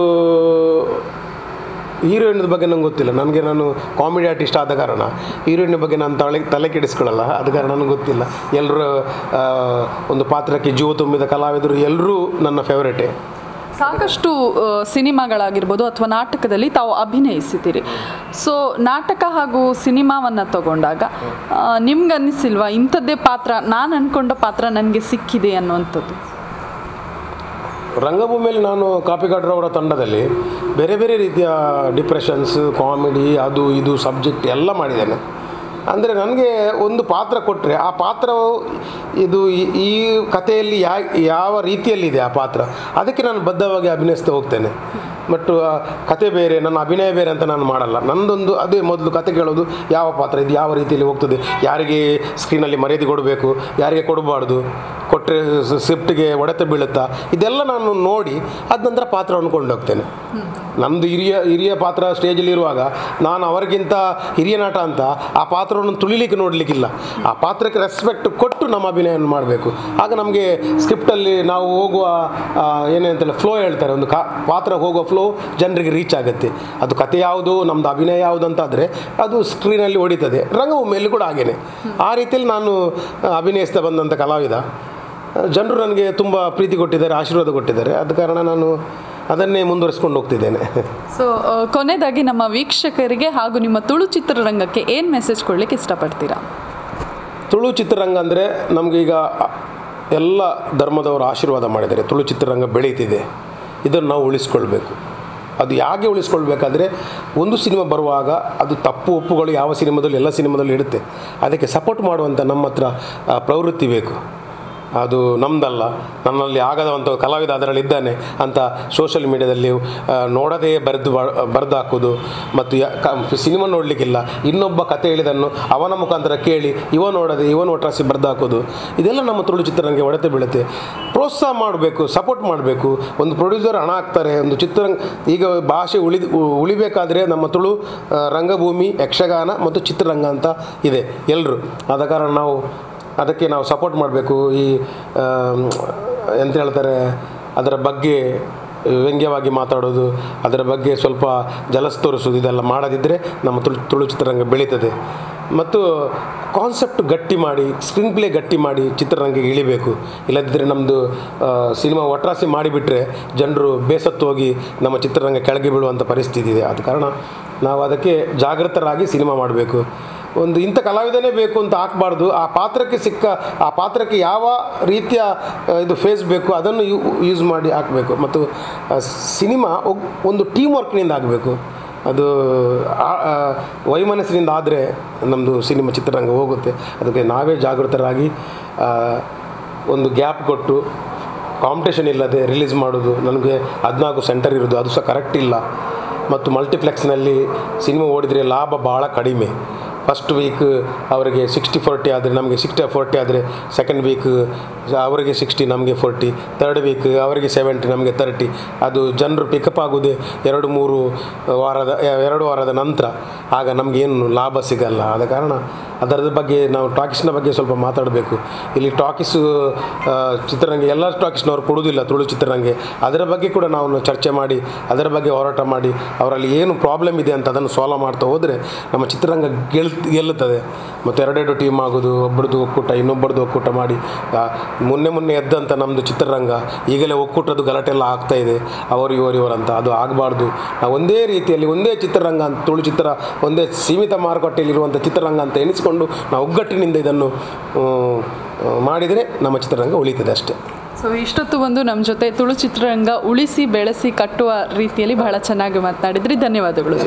ಹೀರೋಯಿನ್ ಬಗ್ಗೆ ನಂಗೆ ಗೊತ್ತಿಲ್ಲ. ನನಗೆ ನಾನು ಕಾಮಿಡಿ ಆರ್ಟಿಸ್ಟ್ ಆದ ಕಾರಣ. ಹೀರೋಯಿನ್ ಬಗ್ಗೆ ನಾನು ತಲೆ ತಲೆ ಕೆಡಿಸ್ಕೊಳ್ಳಲ್ಲ. ಆದ ಕಾರಣ ನನಗೆ ಗೊತ್ತಿಲ್ಲ. ಎಲ್ಲರೂ ಒಂದು ಪಾತ್ರಕ್ಕೆ ಜೀವ ತುಂಬಿದ ಕಲಾವಿದರು ಎಲ್ಲರೂ ನನ್ನ ಫೇವರೇಟೇ ಸಾಕಷ್ಟು ಸಿನಿಮಾಗಳಾಗಿರ್ಬೋದು ಅಥವಾ ನಾಟಕದಲ್ಲಿ ತಾವು ಅಭಿನಯಿಸಿದ್ದೀರಿ. ಸೊ ನಾಟಕ ಹಾಗೂ ಸಿನಿಮಾವನ್ನು ತಗೊಂಡಾಗ ನಿಮ್ಗೆ ಅನ್ನಿಸಿಲ್ವಾ ಇಂಥದ್ದೇ ಪಾತ್ರ, ನಾನು ಅಂದ್ಕೊಂಡ ಪಾತ್ರ ನನಗೆ ಸಿಕ್ಕಿದೆ ಅನ್ನುವಂಥದ್ದು? ರಂಗಭೂಮಿಯಲ್ಲಿ ನಾನು ಕಾಪಿಗಾಡ್ರವರ ತಂಡದಲ್ಲಿ ಬೇರೆ ಬೇರೆ ರೀತಿಯ ಡಿಪ್ರೆಷನ್ಸ್, ಕಾಮಿಡಿ, ಅದು ಇದು, ಸಬ್ಜೆಕ್ಟ್ ಎಲ್ಲ ಮಾಡಿದ್ದೇನೆ. ಅಂದರೆ ನನಗೆ ಒಂದು ಪಾತ್ರ ಕೊಟ್ಟರೆ ಆ ಪಾತ್ರವು ಇದು ಈ- ಕಥೆಯಲ್ಲಿ ಯಾವ ರೀತಿಯಲ್ಲಿದೆ ಆ ಪಾತ್ರ? ಅದಕ್ಕೆ ನಾನು ಬದ್ಧವಾಗಿ ಅಭಿನಯಿಸ್ತಾ ಹೋಗ್ತೇನೆ. ಬಟ್ ಕತೆ ಬೇರೆ, ನನ್ನ ಅಭಿನಯ ಬೇರೆ ಅಂತ ನಾನು ಮಾಡಲ್ಲ. ನಂದೊಂದು, ಅದೇ ಮೊದಲು ಕತೆ ಕೇಳೋದು, ಯಾವ ಪಾತ್ರ ಇದು, ಯಾವ ರೀತಿಯಲ್ಲಿ ಹೋಗ್ತದೆ? ಯಾರಿಗೆ ಸ್ಕ್ರೀನಲ್ಲಿ ಮರ್ಯಾದೆ ಕೊಡಬೇಕು? ಯಾರಿಗೆ ಕೊಡಬಾರ್ದು? ಕೊಟ್ಟರೆ ಸ್ಕ್ರಿಪ್ಟಿಗೆ ಒಡೆತ ಬೀಳುತ್ತಾ? ಇದೆಲ್ಲ ನಾನು ನೋಡಿ, ಅದ ನಂತರ ಪಾತ್ರವನ್ನು ಕೊಂಡೋಗ್ತೇನೆ. ನಮ್ಮದು ಹಿರಿಯ ಹಿರಿಯ ಪಾತ್ರ ಸ್ಟೇಜಲ್ಲಿ ಇರುವಾಗ, ನಾನು ಅವರಿಗಿಂತ ಹಿರಿಯ ನಟ ಅಂತ ಆ ಪಾತ್ರವನ್ನು ತುಳಿಲಿಕ್ಕೆ ನೋಡಲಿಕ್ಕಿಲ್ಲ. ಆ ಪಾತ್ರಕ್ಕೆ ರೆಸ್ಪೆಕ್ಟ್ ಕೊಟ್ಟು ನಮ್ಮ ಅಭಿನಯವನ್ನು ಮಾಡಬೇಕು. ಆಗ ನಮಗೆ ಸ್ಕ್ರಿಪ್ಟಲ್ಲಿ ನಾವು ಹೋಗುವ ಏನೇ ಅಂತೇಳಿ ಫ್ಲೋ ಹೇಳ್ತಾರೆ. ಒಂದು ಕಾ, ಪಾತ್ರ ಹೋಗುವ ಫ್ಲೋ ಜನರಿಗೆ ರೀಚ್ ಆಗುತ್ತೆ. ಅದು ಕತೆ ಯಾವುದು ನಮ್ಮದು ಅಭಿನಯ ಯಾವುದು ಅಂತಾದರೆ ಅದು ಸ್ಕ್ರೀನಲ್ಲಿ ಹೊಡಿತದೆ. ರಂಗಭೂಮಿಯಲ್ಲಿ ಕೂಡ ಹಾಗೇನೆ. ಆ ರೀತಿಯಲ್ಲಿ ನಾನು ಅಭಿನಯಿಸ್ತಾ ಬಂದಂಥ ಕಲಾವಿದ. ಜನರು ನನಗೆ ತುಂಬ ಪ್ರೀತಿ ಕೊಟ್ಟಿದ್ದಾರೆ ಆಶೀರ್ವಾದ ಕೊಟ್ಟಿದ್ದಾರೆ. ಆದ ಕಾರಣ ನಾನು ಅದನ್ನೇ ಮುಂದುವರಿಸ್ಕೊಂಡು ಹೋಗ್ತಿದ್ದೇನೆ. ಸೊ ಕೊನೆಯದಾಗಿ ನಮ್ಮ ವೀಕ್ಷಕರಿಗೆ ಹಾಗೂ ನಿಮ್ಮ ತುಳು ಚಿತ್ರರಂಗಕ್ಕೆ ಏನು ಮೆಸೇಜ್ ಕೊಡಲಿಕ್ಕೆ ಇಷ್ಟಪಡ್ತೀರಾ? ತುಳು ಚಿತ್ರರಂಗ ಅಂದರೆ ನಮಗೀಗ ಎಲ್ಲ ಧರ್ಮದವರು ಆಶೀರ್ವಾದ ಮಾಡಿದ್ದಾರೆ. ತುಳು ಚಿತ್ರರಂಗ ಬೆಳೀತಿದೆ. ಇದನ್ನು ನಾವು ಉಳಿಸ್ಕೊಳ್ಬೇಕು. ಅದು ಯಾಕೆ ಉಳಿಸ್ಕೊಳ್ಬೇಕಾದ್ರೆ ಒಂದು ಸಿನಿಮಾ ಬರುವಾಗ ಅದು ತಪ್ಪು ಒಪ್ಪುಗಳು ಯಾವ ಸಿನಿಮಾದಲ್ಲಿ ಎಲ್ಲ ಸಿನಿಮಾದಲ್ಲಿ ಇರುತ್ತೆ. ಅದಕ್ಕೆ ಸಪೋರ್ಟ್ ಮಾಡುವಂಥ ನಮ್ಮ ಹತ್ರ ಪ್ರವೃತ್ತಿ ಬೇಕು. ಅದು ನಮ್ಮದಲ್ಲ ನನ್ನಲ್ಲಿ ಆಗದಂಥ ಕಲಾವಿದ ಅದರಲ್ಲಿ ಇದ್ದಾನೆ ಅಂತ ಸೋಷಿಯಲ್ ಮೀಡಿಯಾದಲ್ಲಿ ನೋಡದೇ ಬರೆದು ಬರೆದು ಹಾಕೋದು ಮತ್ತು ಸಿನಿಮಾ ನೋಡಲಿಕ್ಕಿಲ್ಲ. ಇನ್ನೊಬ್ಬ ಕತೆ ಹೇಳಿದನ್ನು ಅವನ ಮುಖಾಂತರ ಕೇಳಿ, ಇವ ನೋಡದೆ ಇವನ ಒಟ್ರಾಸಿ ಬರೆದು ಹಾಕೋದು ಇದೆಲ್ಲ ನಮ್ಮ ತುಳು ಚಿತ್ರರಂಗಕ್ಕೆ ಹೊಡೆತ ಬೀಳುತ್ತೆ. ಪ್ರೋತ್ಸಾಹ ಮಾಡಬೇಕು ಸಪೋರ್ಟ್ ಮಾಡಬೇಕು. ಒಂದು ಪ್ರೊಡ್ಯೂಸರ್ ಹಣ ಹಾಕ್ತಾರೆ, ಒಂದು ಚಿತ್ರರಂಗ ಈಗ ಭಾಷೆ ಉಳಿದು ಉಳಿಬೇಕಾದರೆ ನಮ್ಮ ತುಳು ರಂಗಭೂಮಿ, ಯಕ್ಷಗಾನ ಮತ್ತು ಚಿತ್ರರಂಗ ಅಂತ ಇದೆ ಎಲ್ಲರೂ ಆದ ಕಾರಣ ನಾವು ಅದಕ್ಕೆ ನಾವು ಸಪೋರ್ಟ್ ಮಾಡಬೇಕು. ಈ ಎಂತ ಹೇಳ್ತಾರೆ, ಅದರ ಬಗ್ಗೆ ವ್ಯಂಗ್ಯವಾಗಿ ಮಾತಾಡೋದು, ಅದರ ಬಗ್ಗೆ ಸ್ವಲ್ಪ ಜಲಸ್ ತೋರಿಸೋದು, ಇದೆಲ್ಲ ಮಾಡದಿದ್ದರೆ ನಮ್ಮ ತುಳು ತುಳು ಚಿತ್ರರಂಗ ಬೆಳೀತದೆ. ಮತ್ತು ಕಾನ್ಸೆಪ್ಟ್ ಗಟ್ಟಿ ಮಾಡಿ ಸ್ಕ್ರೀನ್ ಪ್ಲೇ ಗಟ್ಟಿ ಮಾಡಿ ಚಿತ್ರರಂಗಕ್ಕೆ ಇಳಿಬೇಕು. ಇಲ್ಲದಿದ್ದರೆ ನಮ್ಮದು ಸಿನಿಮಾ ಒಟ್ರಾಸಿ ಮಾಡಿಬಿಟ್ರೆ ಜನರು ಬೇಸತ್ತು ಹೋಗಿ ನಮ್ಮ ಚಿತ್ರರಂಗ ಕೆಳಗೆ ಬೀಳುವಂಥ ಪರಿಸ್ಥಿತಿ ಇದೆ. ಆದ ಕಾರಣ ನಾವು ಅದಕ್ಕೆ ಜಾಗೃತರಾಗಿ ಸಿನಿಮಾ ಮಾಡಬೇಕು. ಒಂದು ಇಂಥ ಕಲಾವಿದನೇ ಬೇಕು ಅಂತ ಹಾಕ್ಬಾರ್ದು. ಆ ಪಾತ್ರಕ್ಕೆ ಸಿಕ್ಕ, ಆ ಪಾತ್ರಕ್ಕೆ ಯಾವ ರೀತಿಯ ಇದು ಫೇಸ್ ಬೇಕು, ಅದನ್ನು ಯೂಸ್ ಮಾಡಿ ಹಾಕಬೇಕು. ಮತ್ತು ಸಿನಿಮಾ ಒಂದು ಟೀಮ್ ವರ್ಕ್ನಿಂದ ಆಗಬೇಕು. ಅದು ವೈಮನಸ್ಸಿನಿಂದ ಆದರೆ ನಮ್ಮದು ಸಿನಿಮಾ ಚಿತ್ರರಂಗ ಹೋಗುತ್ತೆ. ಅದಕ್ಕೆ ನಾವೇ ಜಾಗೃತರಾಗಿ ಒಂದು ಗ್ಯಾಪ್ ಕೊಟ್ಟು ಕಾಂಪಿಟೇಷನ್ ಇಲ್ಲದೆ ರಿಲೀಸ್ ಮಾಡೋದು. ನನಗೆ ಹದಿನಾಲ್ಕು ಸೆಂಟರ್ ಇರೋದು, ಅದು ಸಹ ಕರೆಕ್ಟ್ ಇಲ್ಲ. ಮತ್ತು ಮಲ್ಟಿಪ್ಲೆಕ್ಸ್ನಲ್ಲಿ ಸಿನಿಮಾ ಓಡಿದರೆ ಲಾಭ ಭಾಳ ಕಡಿಮೆ. ಫಸ್ಟ್ ವೀಕ್ ಅವರಿಗೆ ಸಿಕ್ಸ್ಟಿ ಫೋರ್ಟಿ ಆದರೆ ನಮಗೆ ಸಿಕ್ಸ್ಟಿ ಫೋರ್ಟಿ ಆದರೆ ಸೆಕೆಂಡ್ ವೀಕ್ ಅವರಿಗೆ ಸಿಕ್ಸ್ಟಿ ನಮಗೆ ಫೋರ್ಟಿ ತರ್ಡ್ ವೀಕ್ ಅವರಿಗೆ ಸೆವೆಂಟಿ ನಮಗೆ ತರ್ಟಿ ಅದು ಜನರು ಪಿಕಪ್ ಆಗೋದೇ ಎರಡು, ಮೂರು ವಾರದ, ಎರಡು ವಾರದ ನಂತರ. ಆಗ ನಮಗೇನು ಲಾಭ ಸಿಗಲ್ಲ. ಆದ ಕಾರಣ ಅದರದ ಬಗ್ಗೆ ನಾವು ಟಾಕೀಸ್ನ ಬಗ್ಗೆ ಸ್ವಲ್ಪ ಮಾತಾಡಬೇಕು. ಇಲ್ಲಿ ಟಾಕೀಸು ಚಿತ್ರರಂಗ, ಎಲ್ಲ ಟಾಕೀಸ್ನವ್ರು ಕೊಡುವುದಿಲ್ಲ ತುಳು ಚಿತ್ರರಂಗೆ. ಅದರ ಬಗ್ಗೆ ಕೂಡ ನಾವು ಚರ್ಚೆ ಮಾಡಿ, ಅದರ ಬಗ್ಗೆ ಹೋರಾಟ ಮಾಡಿ, ಅವರಲ್ಲಿ ಏನು ಪ್ರಾಬ್ಲಮ್ ಇದೆ ಅಂತ ಅದನ್ನು ಸಾಲ್ವ್ ಮಾಡ್ತಾ ಹೋದರೆ ನಮ್ಮ ಚಿತ್ರರಂಗ ಗೆಲ್, ಗೆಲ್ಲುತ್ತದೆ. ಮತ್ತು ಎರಡೆರಡು ಟೀಮ್ ಆಗೋದು ಒಬ್ಬರದ್ದು ಒಕ್ಕೂಟ, ಇನ್ನೊಬ್ಬರದ್ದು ಒಕ್ಕೂಟ ಮಾಡಿ ಮೊನ್ನೆ ಮೊನ್ನೆ ಎದ್ದಂಥ ನಮ್ಮದು ಚಿತ್ರರಂಗ, ಈಗಲೇ ಒಕ್ಕೂಟದ್ದು ಗಲಾಟೆ ಎಲ್ಲ ಆಗ್ತಾ ಇದೆ. ಅವರು, ಇವರು ಇವರಂತ ಅದು ಆಗಬಾರ್ದು. ನಾವು ಒಂದೇ ರೀತಿಯಲ್ಲಿ ಒಂದೇ ಚಿತ್ರರಂಗ ಅಂತ ತುಳು ಚಿತ್ರ, ಒಂದೇ ಸೀಮಿತ ಮಾರುಕಟ್ಟೆಯಲ್ಲಿರುವಂಥ ಚಿತ್ರರಂಗ ಅಂತ ಎಣಿಸಿಕೊಂಡು ನಾವು ಒಗ್ಗಟ್ಟಿನಿಂದ ಇದನ್ನು ಮಾಡಿದರೆ ನಮ್ಮ ಚಿತ್ರರಂಗ ಉಳಿತದೆ ಅಷ್ಟೇ. ಸೊ ಇಷ್ಟೊತ್ತು ಬಂದು ನಮ್ಮ ಜೊತೆ ತುಳು ಚಿತ್ರರಂಗ ಉಳಿಸಿ ಬೆಳೆಸಿ ಕಟ್ಟುವ ರೀತಿಯಲ್ಲಿ ಬಹಳ ಚೆನ್ನಾಗಿ ಮಾತನಾಡಿದ್ರಿ. ಧನ್ಯವಾದಗಳು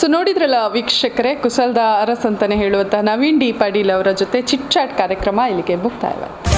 ಸೊ ನೋಡಿದ್ರಲ್ಲ ವೀಕ್ಷಕರೇ ಕುಸಲ್ದ ಅರಸ್ ಅಂತಾನೆ ಹೇಳುವಂತಹ ನವೀನ್ ಡಿ ಪಾಟೀಲ್ ಅವರ ಜೊತೆ ಚಿಟ್ ಚಾಟ್ ಕಾರ್ಯಕ್ರಮ ಇಲ್ಲಿಗೆ ಮುಕ್ತಾಯವಾಯಿತು.